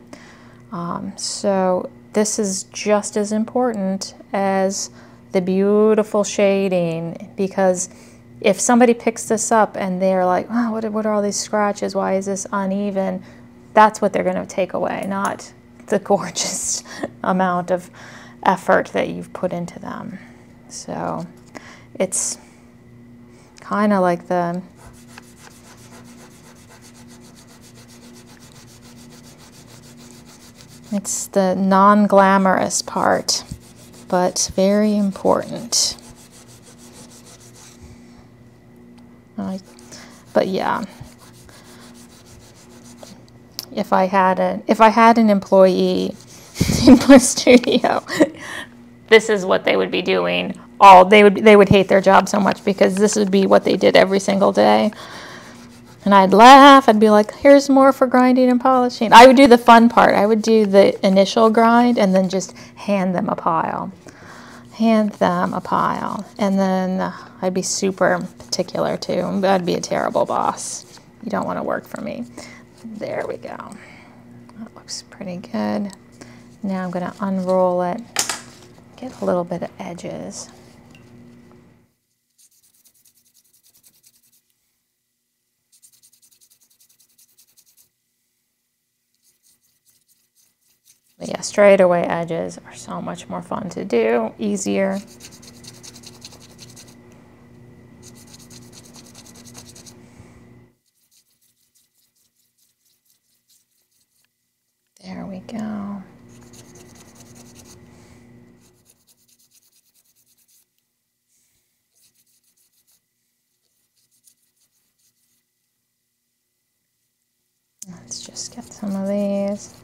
Um, so this is just as important as the beautiful shading because if somebody picks this up and they're like, oh, what, what are all these scratches? Why is this uneven? that's what they're going to take away, not the *laughs* gorgeous amount of effort that you've put into them. So it's kind of like the it's the non-glamorous part, but very important. but yeah, if I had a if I had an employee *laughs* in my studio, this is what they would be doing. All they would they would hate their job so much because this would be what they did every single day. And I'd laugh. I'd be like, "Here's more for grinding and polishing." I would do the fun part. I would do the initial grind and then just hand them a pile. Hand them a pile, and then uh, I'd be super particular too. I'd be a terrible boss. You don't want to work for me. There we go. That looks pretty good. Now I'm going to unroll it, get a little bit of edges. But yeah, straightaway edges are so much more fun to do, easier. There we go. Let's just get some of these.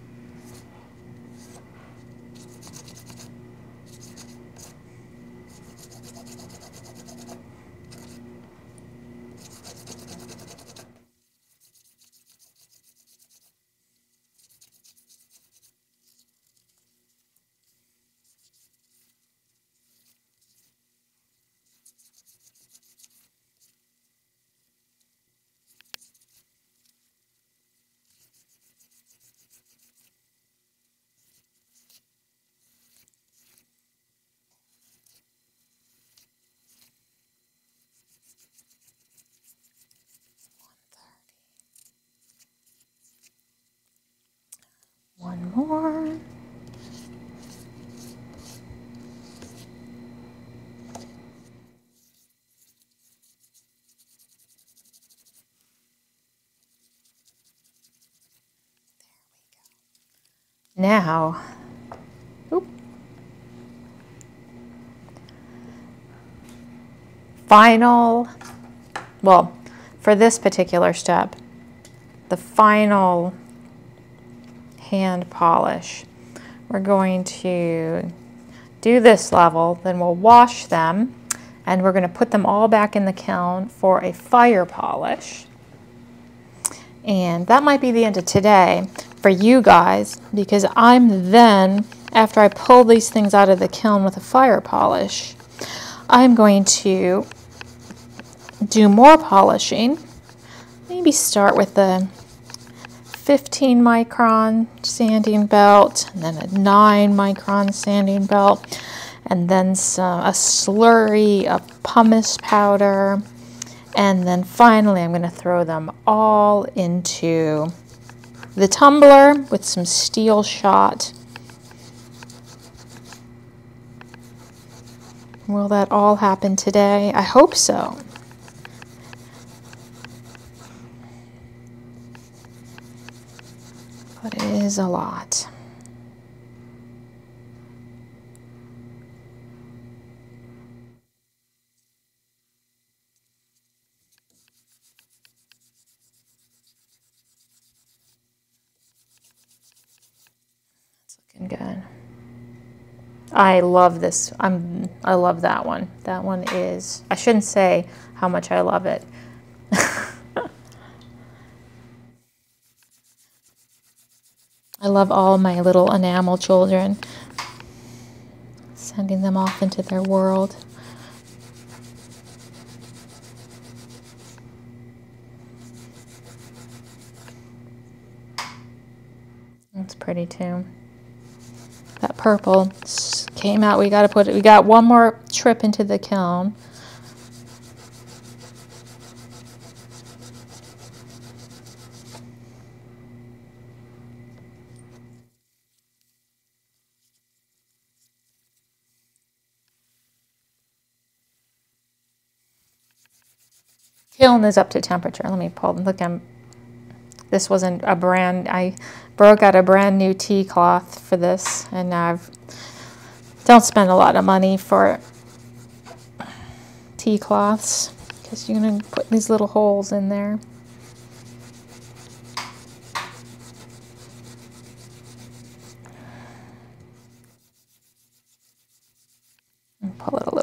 One more. Now, oop, final, well, for this particular step, the final hand polish. We're going to do this level, then we'll wash them, and we're going to put them all back in the kiln for a fire polish. And that might be the end of today for you guys, because I'm then, after I pull these things out of the kiln with a fire polish, I'm going to do more polishing. Maybe start with the 15 micron sanding belt, and then a 9 micron sanding belt, and then some, uh, a slurry of pumice powder, and then finally I'm going to throw them all into the tumbler with some steel shot. Will that all happen today? I hope so. But it is a lot. Good. I love this. I'm I love that one. That one is I shouldn't say how much I love it. *laughs* I love all my little enamel children. Sending them off into their world. That's pretty too. Purple came out. We got to put it. We got one more trip into the kiln. Kiln is up to temperature. Let me pull. Look, I'm. This wasn't a brand. I broke out a brand new tea cloth for this, and I've don't spend a lot of money for tea cloths because you're going to put these little holes in there. And pull it a little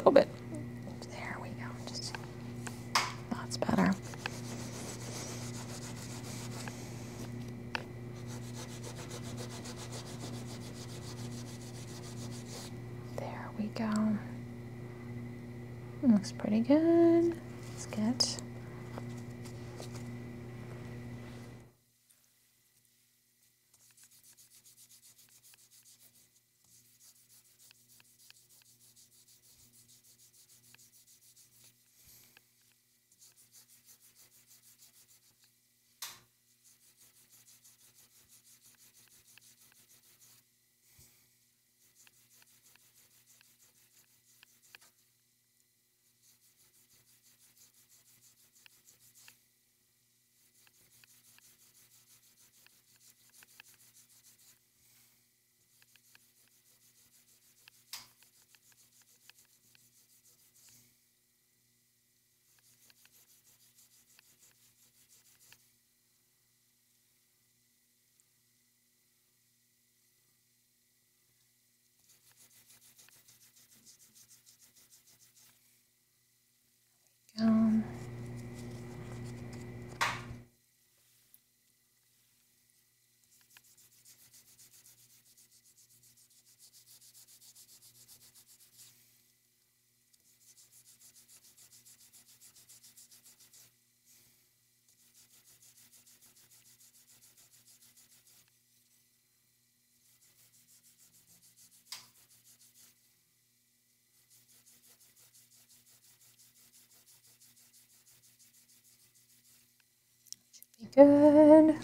good.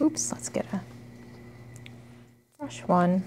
Oops, let's get a fresh one.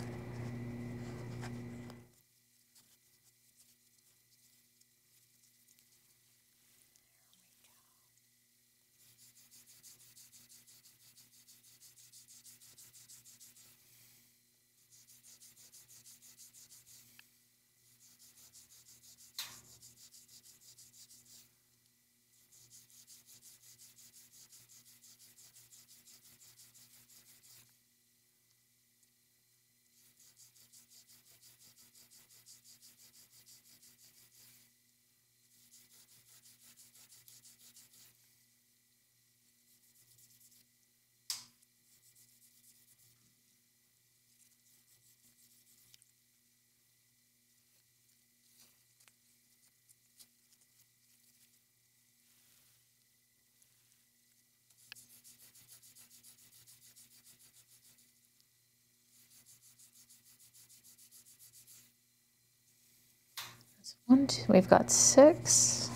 We've got six.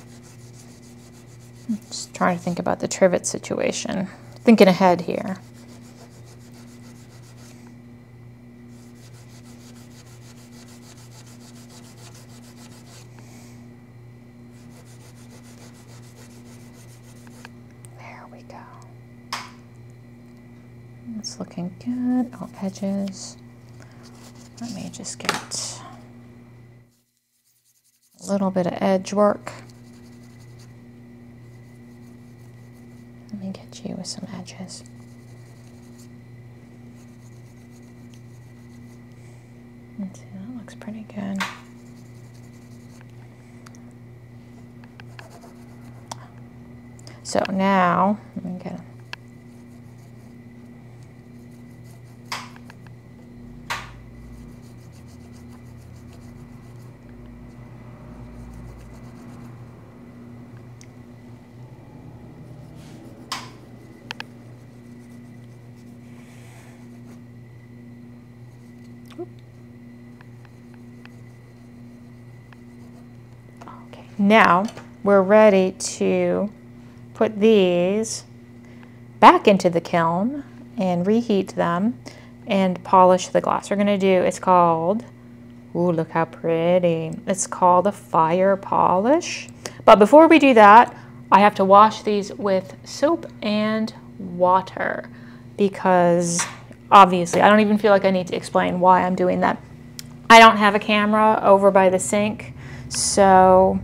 I'm just trying to think about the trivet situation. Thinking ahead here. There we go. It's looking good. All edges. Let me just get little bit of edge work. Let me get you with some edges. Let's see, that looks pretty good. So now, let me get Okay, now we're ready to put these back into the kiln and reheat them and polish the glass. We're gonna do, it's called, ooh, look how pretty. It's called a fire polish. But before we do that, I have to wash these with soap and water because obviously I don't even feel like I need to explain why I'm doing that. I don't have a camera over by the sink, so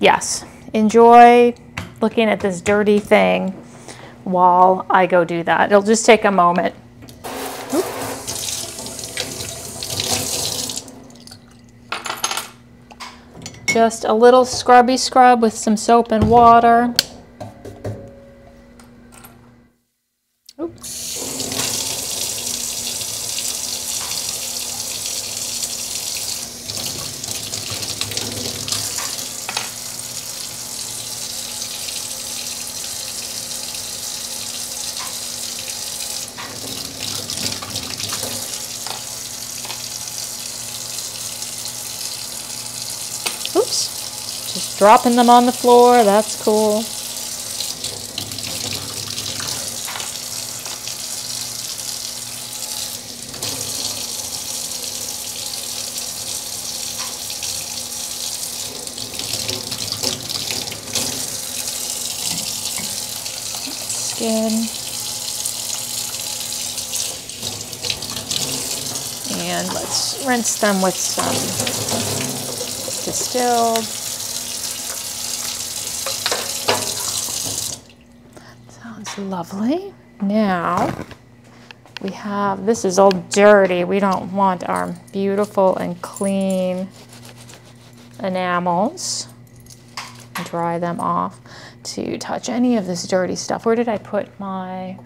yes, enjoy looking at this dirty thing while I go do that. It'll just take a moment. Just a little scrubby scrub with some soap and water. Oops. Oops. Just dropping them on the floor. That's cool. Skin. And let's rinse them with some distilled. Lovely. Now we have, this is all dirty. We don't want our beautiful and clean enamels. Dry them off to touch any of this dirty stuff. Where did I put my,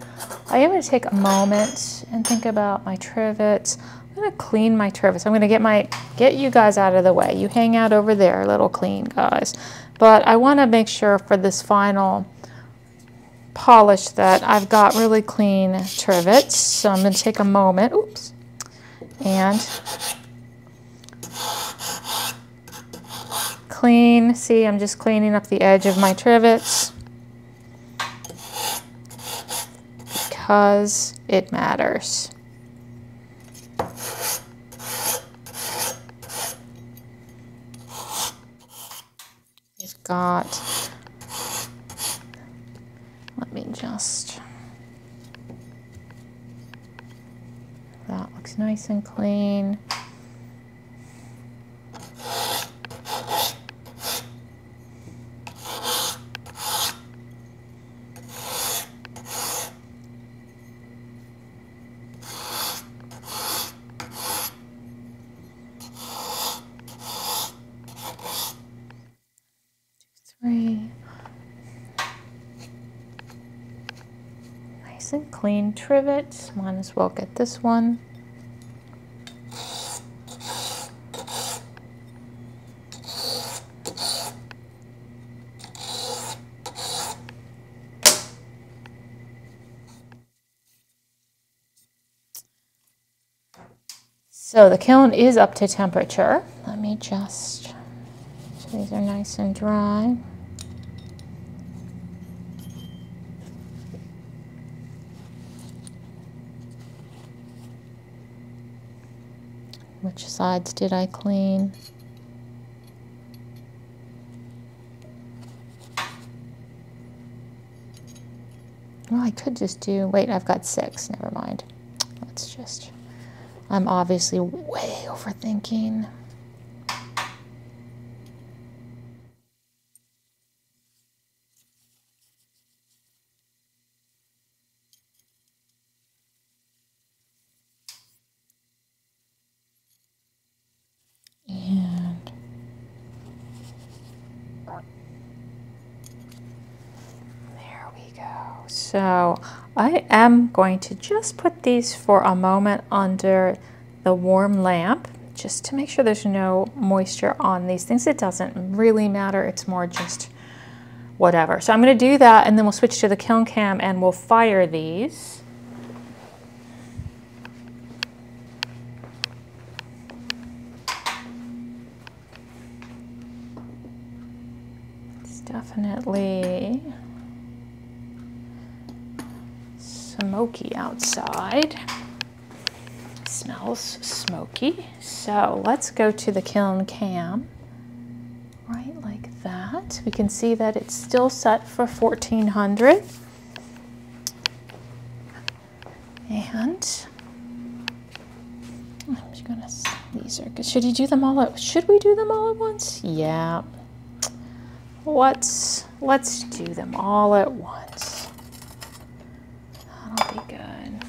I am going to take a moment and think about my trivets. I'm going to clean my trivets. I'm going to get my, get you guys out of the way. You hang out over there, little clean guys. But I want to make sure for this final polish that I've got really clean trivets. So I'm going to take a moment, oops, and clean. See, I'm just cleaning up the edge of my trivets because it matters. We've got, let me just, that looks nice and clean. three. Nice and clean trivet. Might as well get this one. So the kiln is up to temperature. Let me just, these are nice and dry. Which sides did I clean? Well, I could just do, wait, I've got six, never mind. Let's just, I'm obviously way overthinking. And there we go. So I am going to just put these for a moment under the warm lamp just to make sure there's no moisture on these things. It doesn't really matter. It's more just whatever. So I'm going to do that and then we'll switch to the kiln cam and we'll fire these. It's definitely outside. Smells smoky. So let's go to the kiln cam. Right like that. We can see that it's still set for 1400. And I'm just gonna, these are good. Should you do them all at, should we do them all at once? Yeah. Let's, let's do them all at once. That'll be good.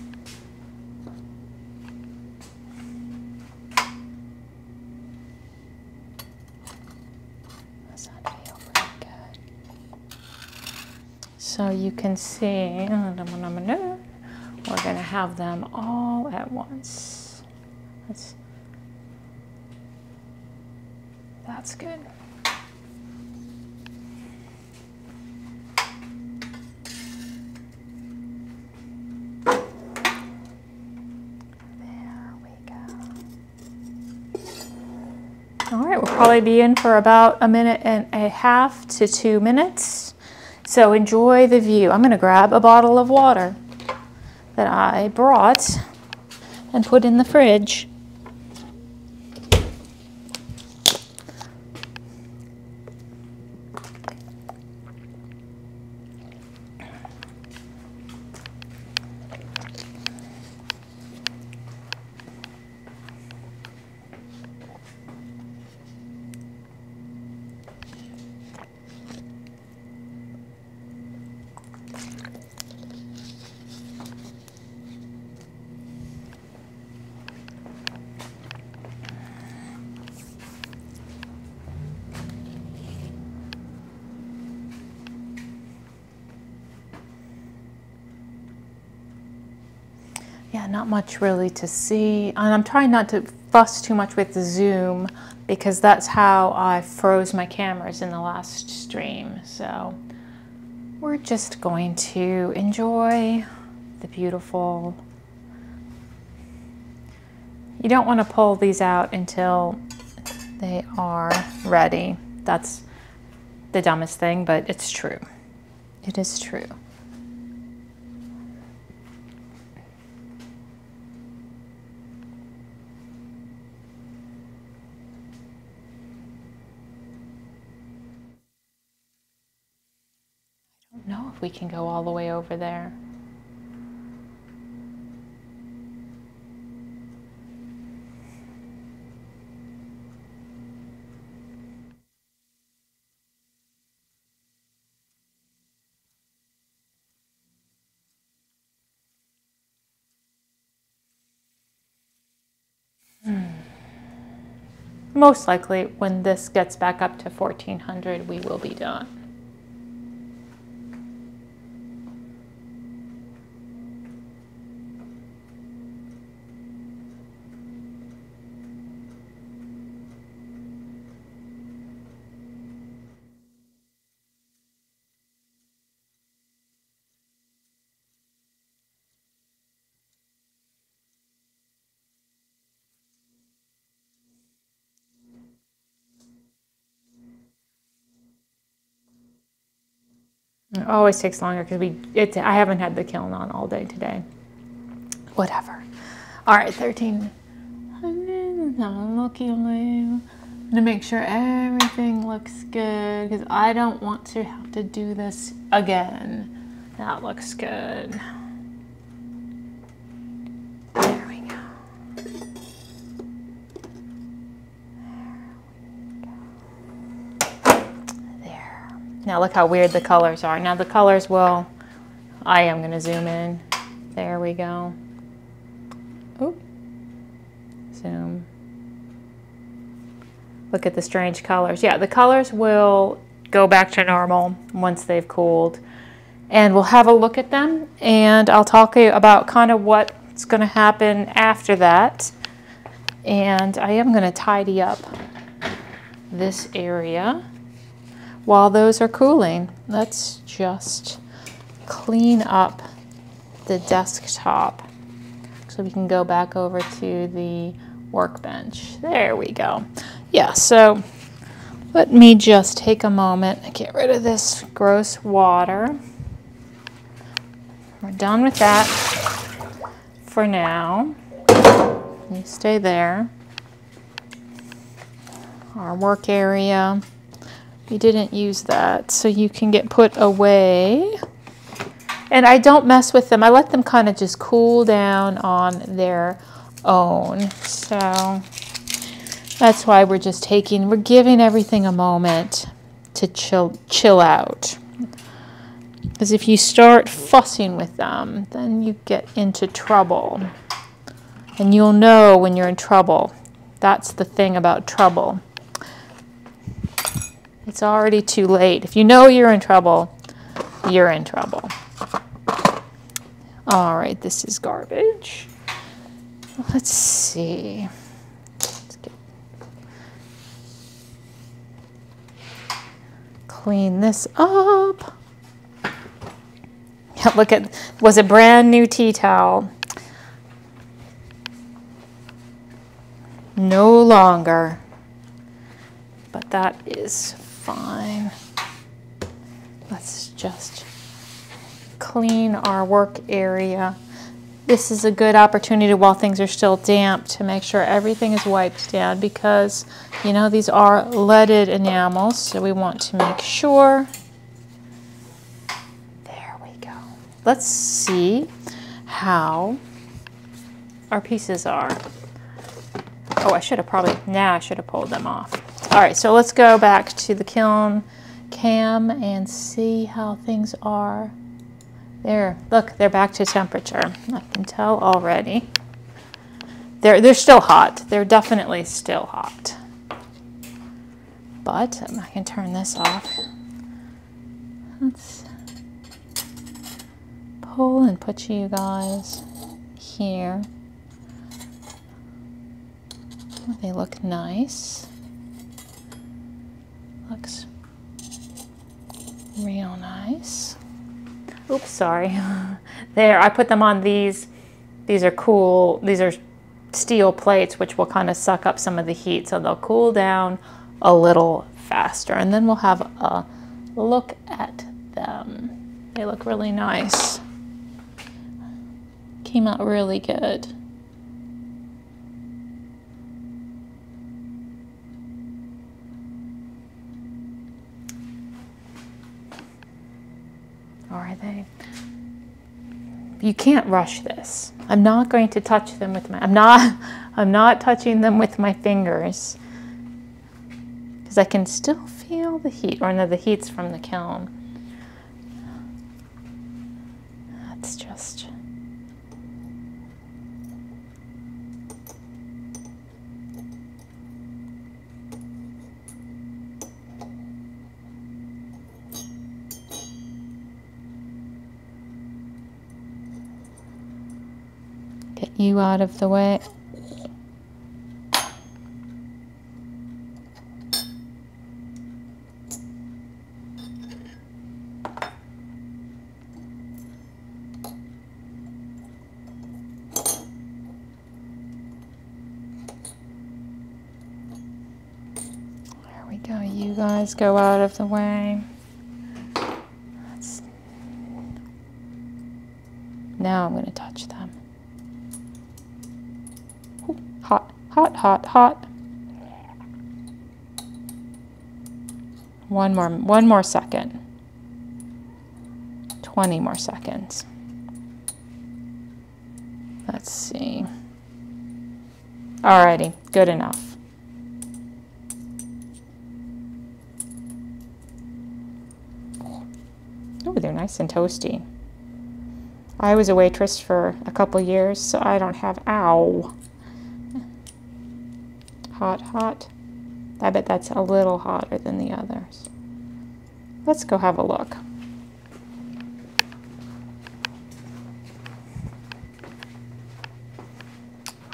Does that feel pretty good? So you can see, oh, we're going to have them all at once. That's, that's good. There we go. All right, we'll probably be in for about a minute and a half to two minutes. So enjoy the view. I'm gonna grab a bottle of water that I brought and put in the fridge. Yeah, not much really to see. And I'm trying not to fuss too much with the zoom because that's how I froze my cameras in the last stream. So we're just going to enjoy the beautiful. You don't want to pull these out until they are ready. That's the dumbest thing, but it's true. It is true. If we can go all the way over there. Hmm. Most likely, when this gets back up to 1400, we will be done. Always takes longer because we it I haven't had the kiln on all day today. Whatever. All right, 13. I'm looking to make sure everything looks good because I don't want to have to do this again. That looks good. Now look how weird the colors are. Now the colors will, I am going to zoom in. There we go. Oop. Zoom. Look at the strange colors. Yeah, the colors will go back to normal once they've cooled. And we'll have a look at them and I'll talk about kind of what's going to happen after that. And I am going to tidy up this area while those are cooling. Let's just clean up the desktop so we can go back over to the workbench. There we go. Yeah, so let me just take a moment and get rid of this gross water. We're done with that for now. You stay there. Our work area. We didn't use that, so you can get put away. And I don't mess with them. I let them kind of just cool down on their own. So that's why we're just taking, we're giving everything a moment to chill, chill out. Because if you start fussing with them, then you get into trouble. And you'll know when you're in trouble. That's the thing about trouble. It's already too late. If you know you're in trouble, you're in trouble. All right, this is garbage. Let's see. Let's get... clean this up. *laughs* Look at, was a brand new tea towel. No longer, but that is fine. Let's just clean our work area. This is a good opportunity while things are still damp to make sure everything is wiped down because, you know, these are leaded enamels, so we want to make sure There we go. Let's see how our pieces are. Oh, I should have probably, now I should have pulled them off. All right, so let's go back to the kiln cam and see how things are. There, look, they're back to temperature. I can tell already. They're, they're still hot. They're definitely still hot. But I can turn this off. Let's pull and put you guys here. They look nice. Looks real nice. Oops, sorry. *laughs* there, I put them on these. These are cool. These are steel plates, which will kind of suck up some of the heat, so they'll cool down a little faster. And then we'll have a look at them. They look really nice came out really good. Are they? You can't rush this. I'm not going to touch them with my, I'm not, *laughs* I'm not touching them with my fingers. Because I can still feel the heat, or no, the heat's from the kiln. That's just you out of the way. There we go. You guys go out of the way. Let's Now I'm going to touch them. Ooh, hot, hot. One more, one more second. 20 more seconds. Let's see. Alrighty, good enough. Oh, they're nice and toasty. I was a waitress for a couple years, so I don't have, ow. Hot, hot. I bet that's a little hotter than the others. Let's go have a look.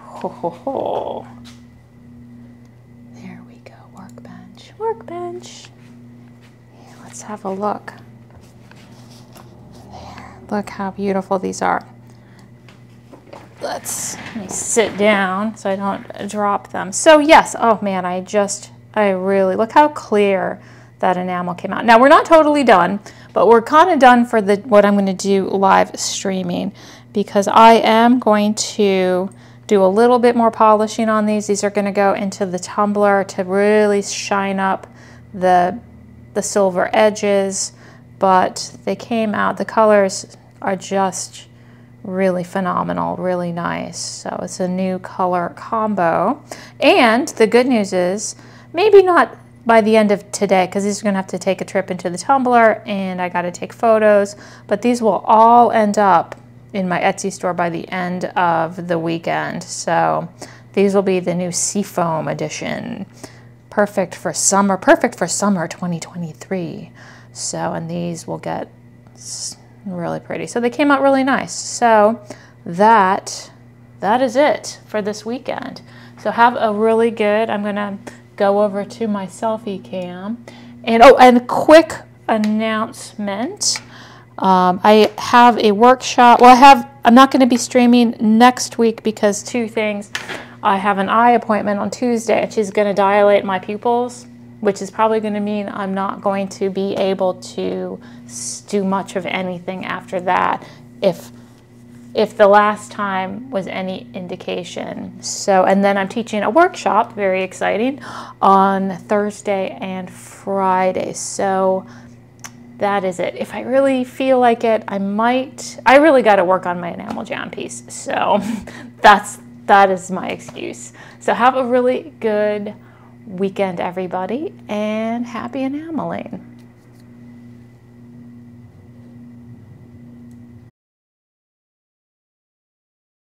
Ho, ho, ho. There we go, workbench, workbench. Let's have a look. There, look how beautiful these are. Let's me sit down so I don't drop them. So yes, oh man, I just I really, look how clear that enamel came out. Now we're not totally done, but we're kind of done for the what I'm going to do live streaming because I am going to do a little bit more polishing on these. These are going to go into the tumbler to really shine up the, the silver edges, but they came out, the colors are just really phenomenal, really nice. So it's a new color combo. And the good news is, maybe not by the end of today because these are going to have to take a trip into the tumbler and I got to take photos, but these will all end up in my Etsy store by the end of the weekend. So these will be the new Seafoam edition. Perfect for summer, perfect for summer 2023. So, and these will get really pretty. So they came out really nice. So that, that is it for this weekend. So have a really good, I'm going to go over to my selfie cam. And oh, and quick announcement. Um, I have a workshop. Well, I have. I'm not going to be streaming next week because two things. I have an eye appointment on Tuesday, and she's going to dilate my pupils, which is probably going to mean I'm not going to be able to do much of anything after that. If if the last time was any indication. So, and then I'm teaching a workshop, very exciting, on Thursday and Friday. So that is it. If I really feel like it, I might, I really got to work on my enamel jam piece. So *laughs* that's, that is my excuse. So have a really good weekend, everybody, and happy enameling.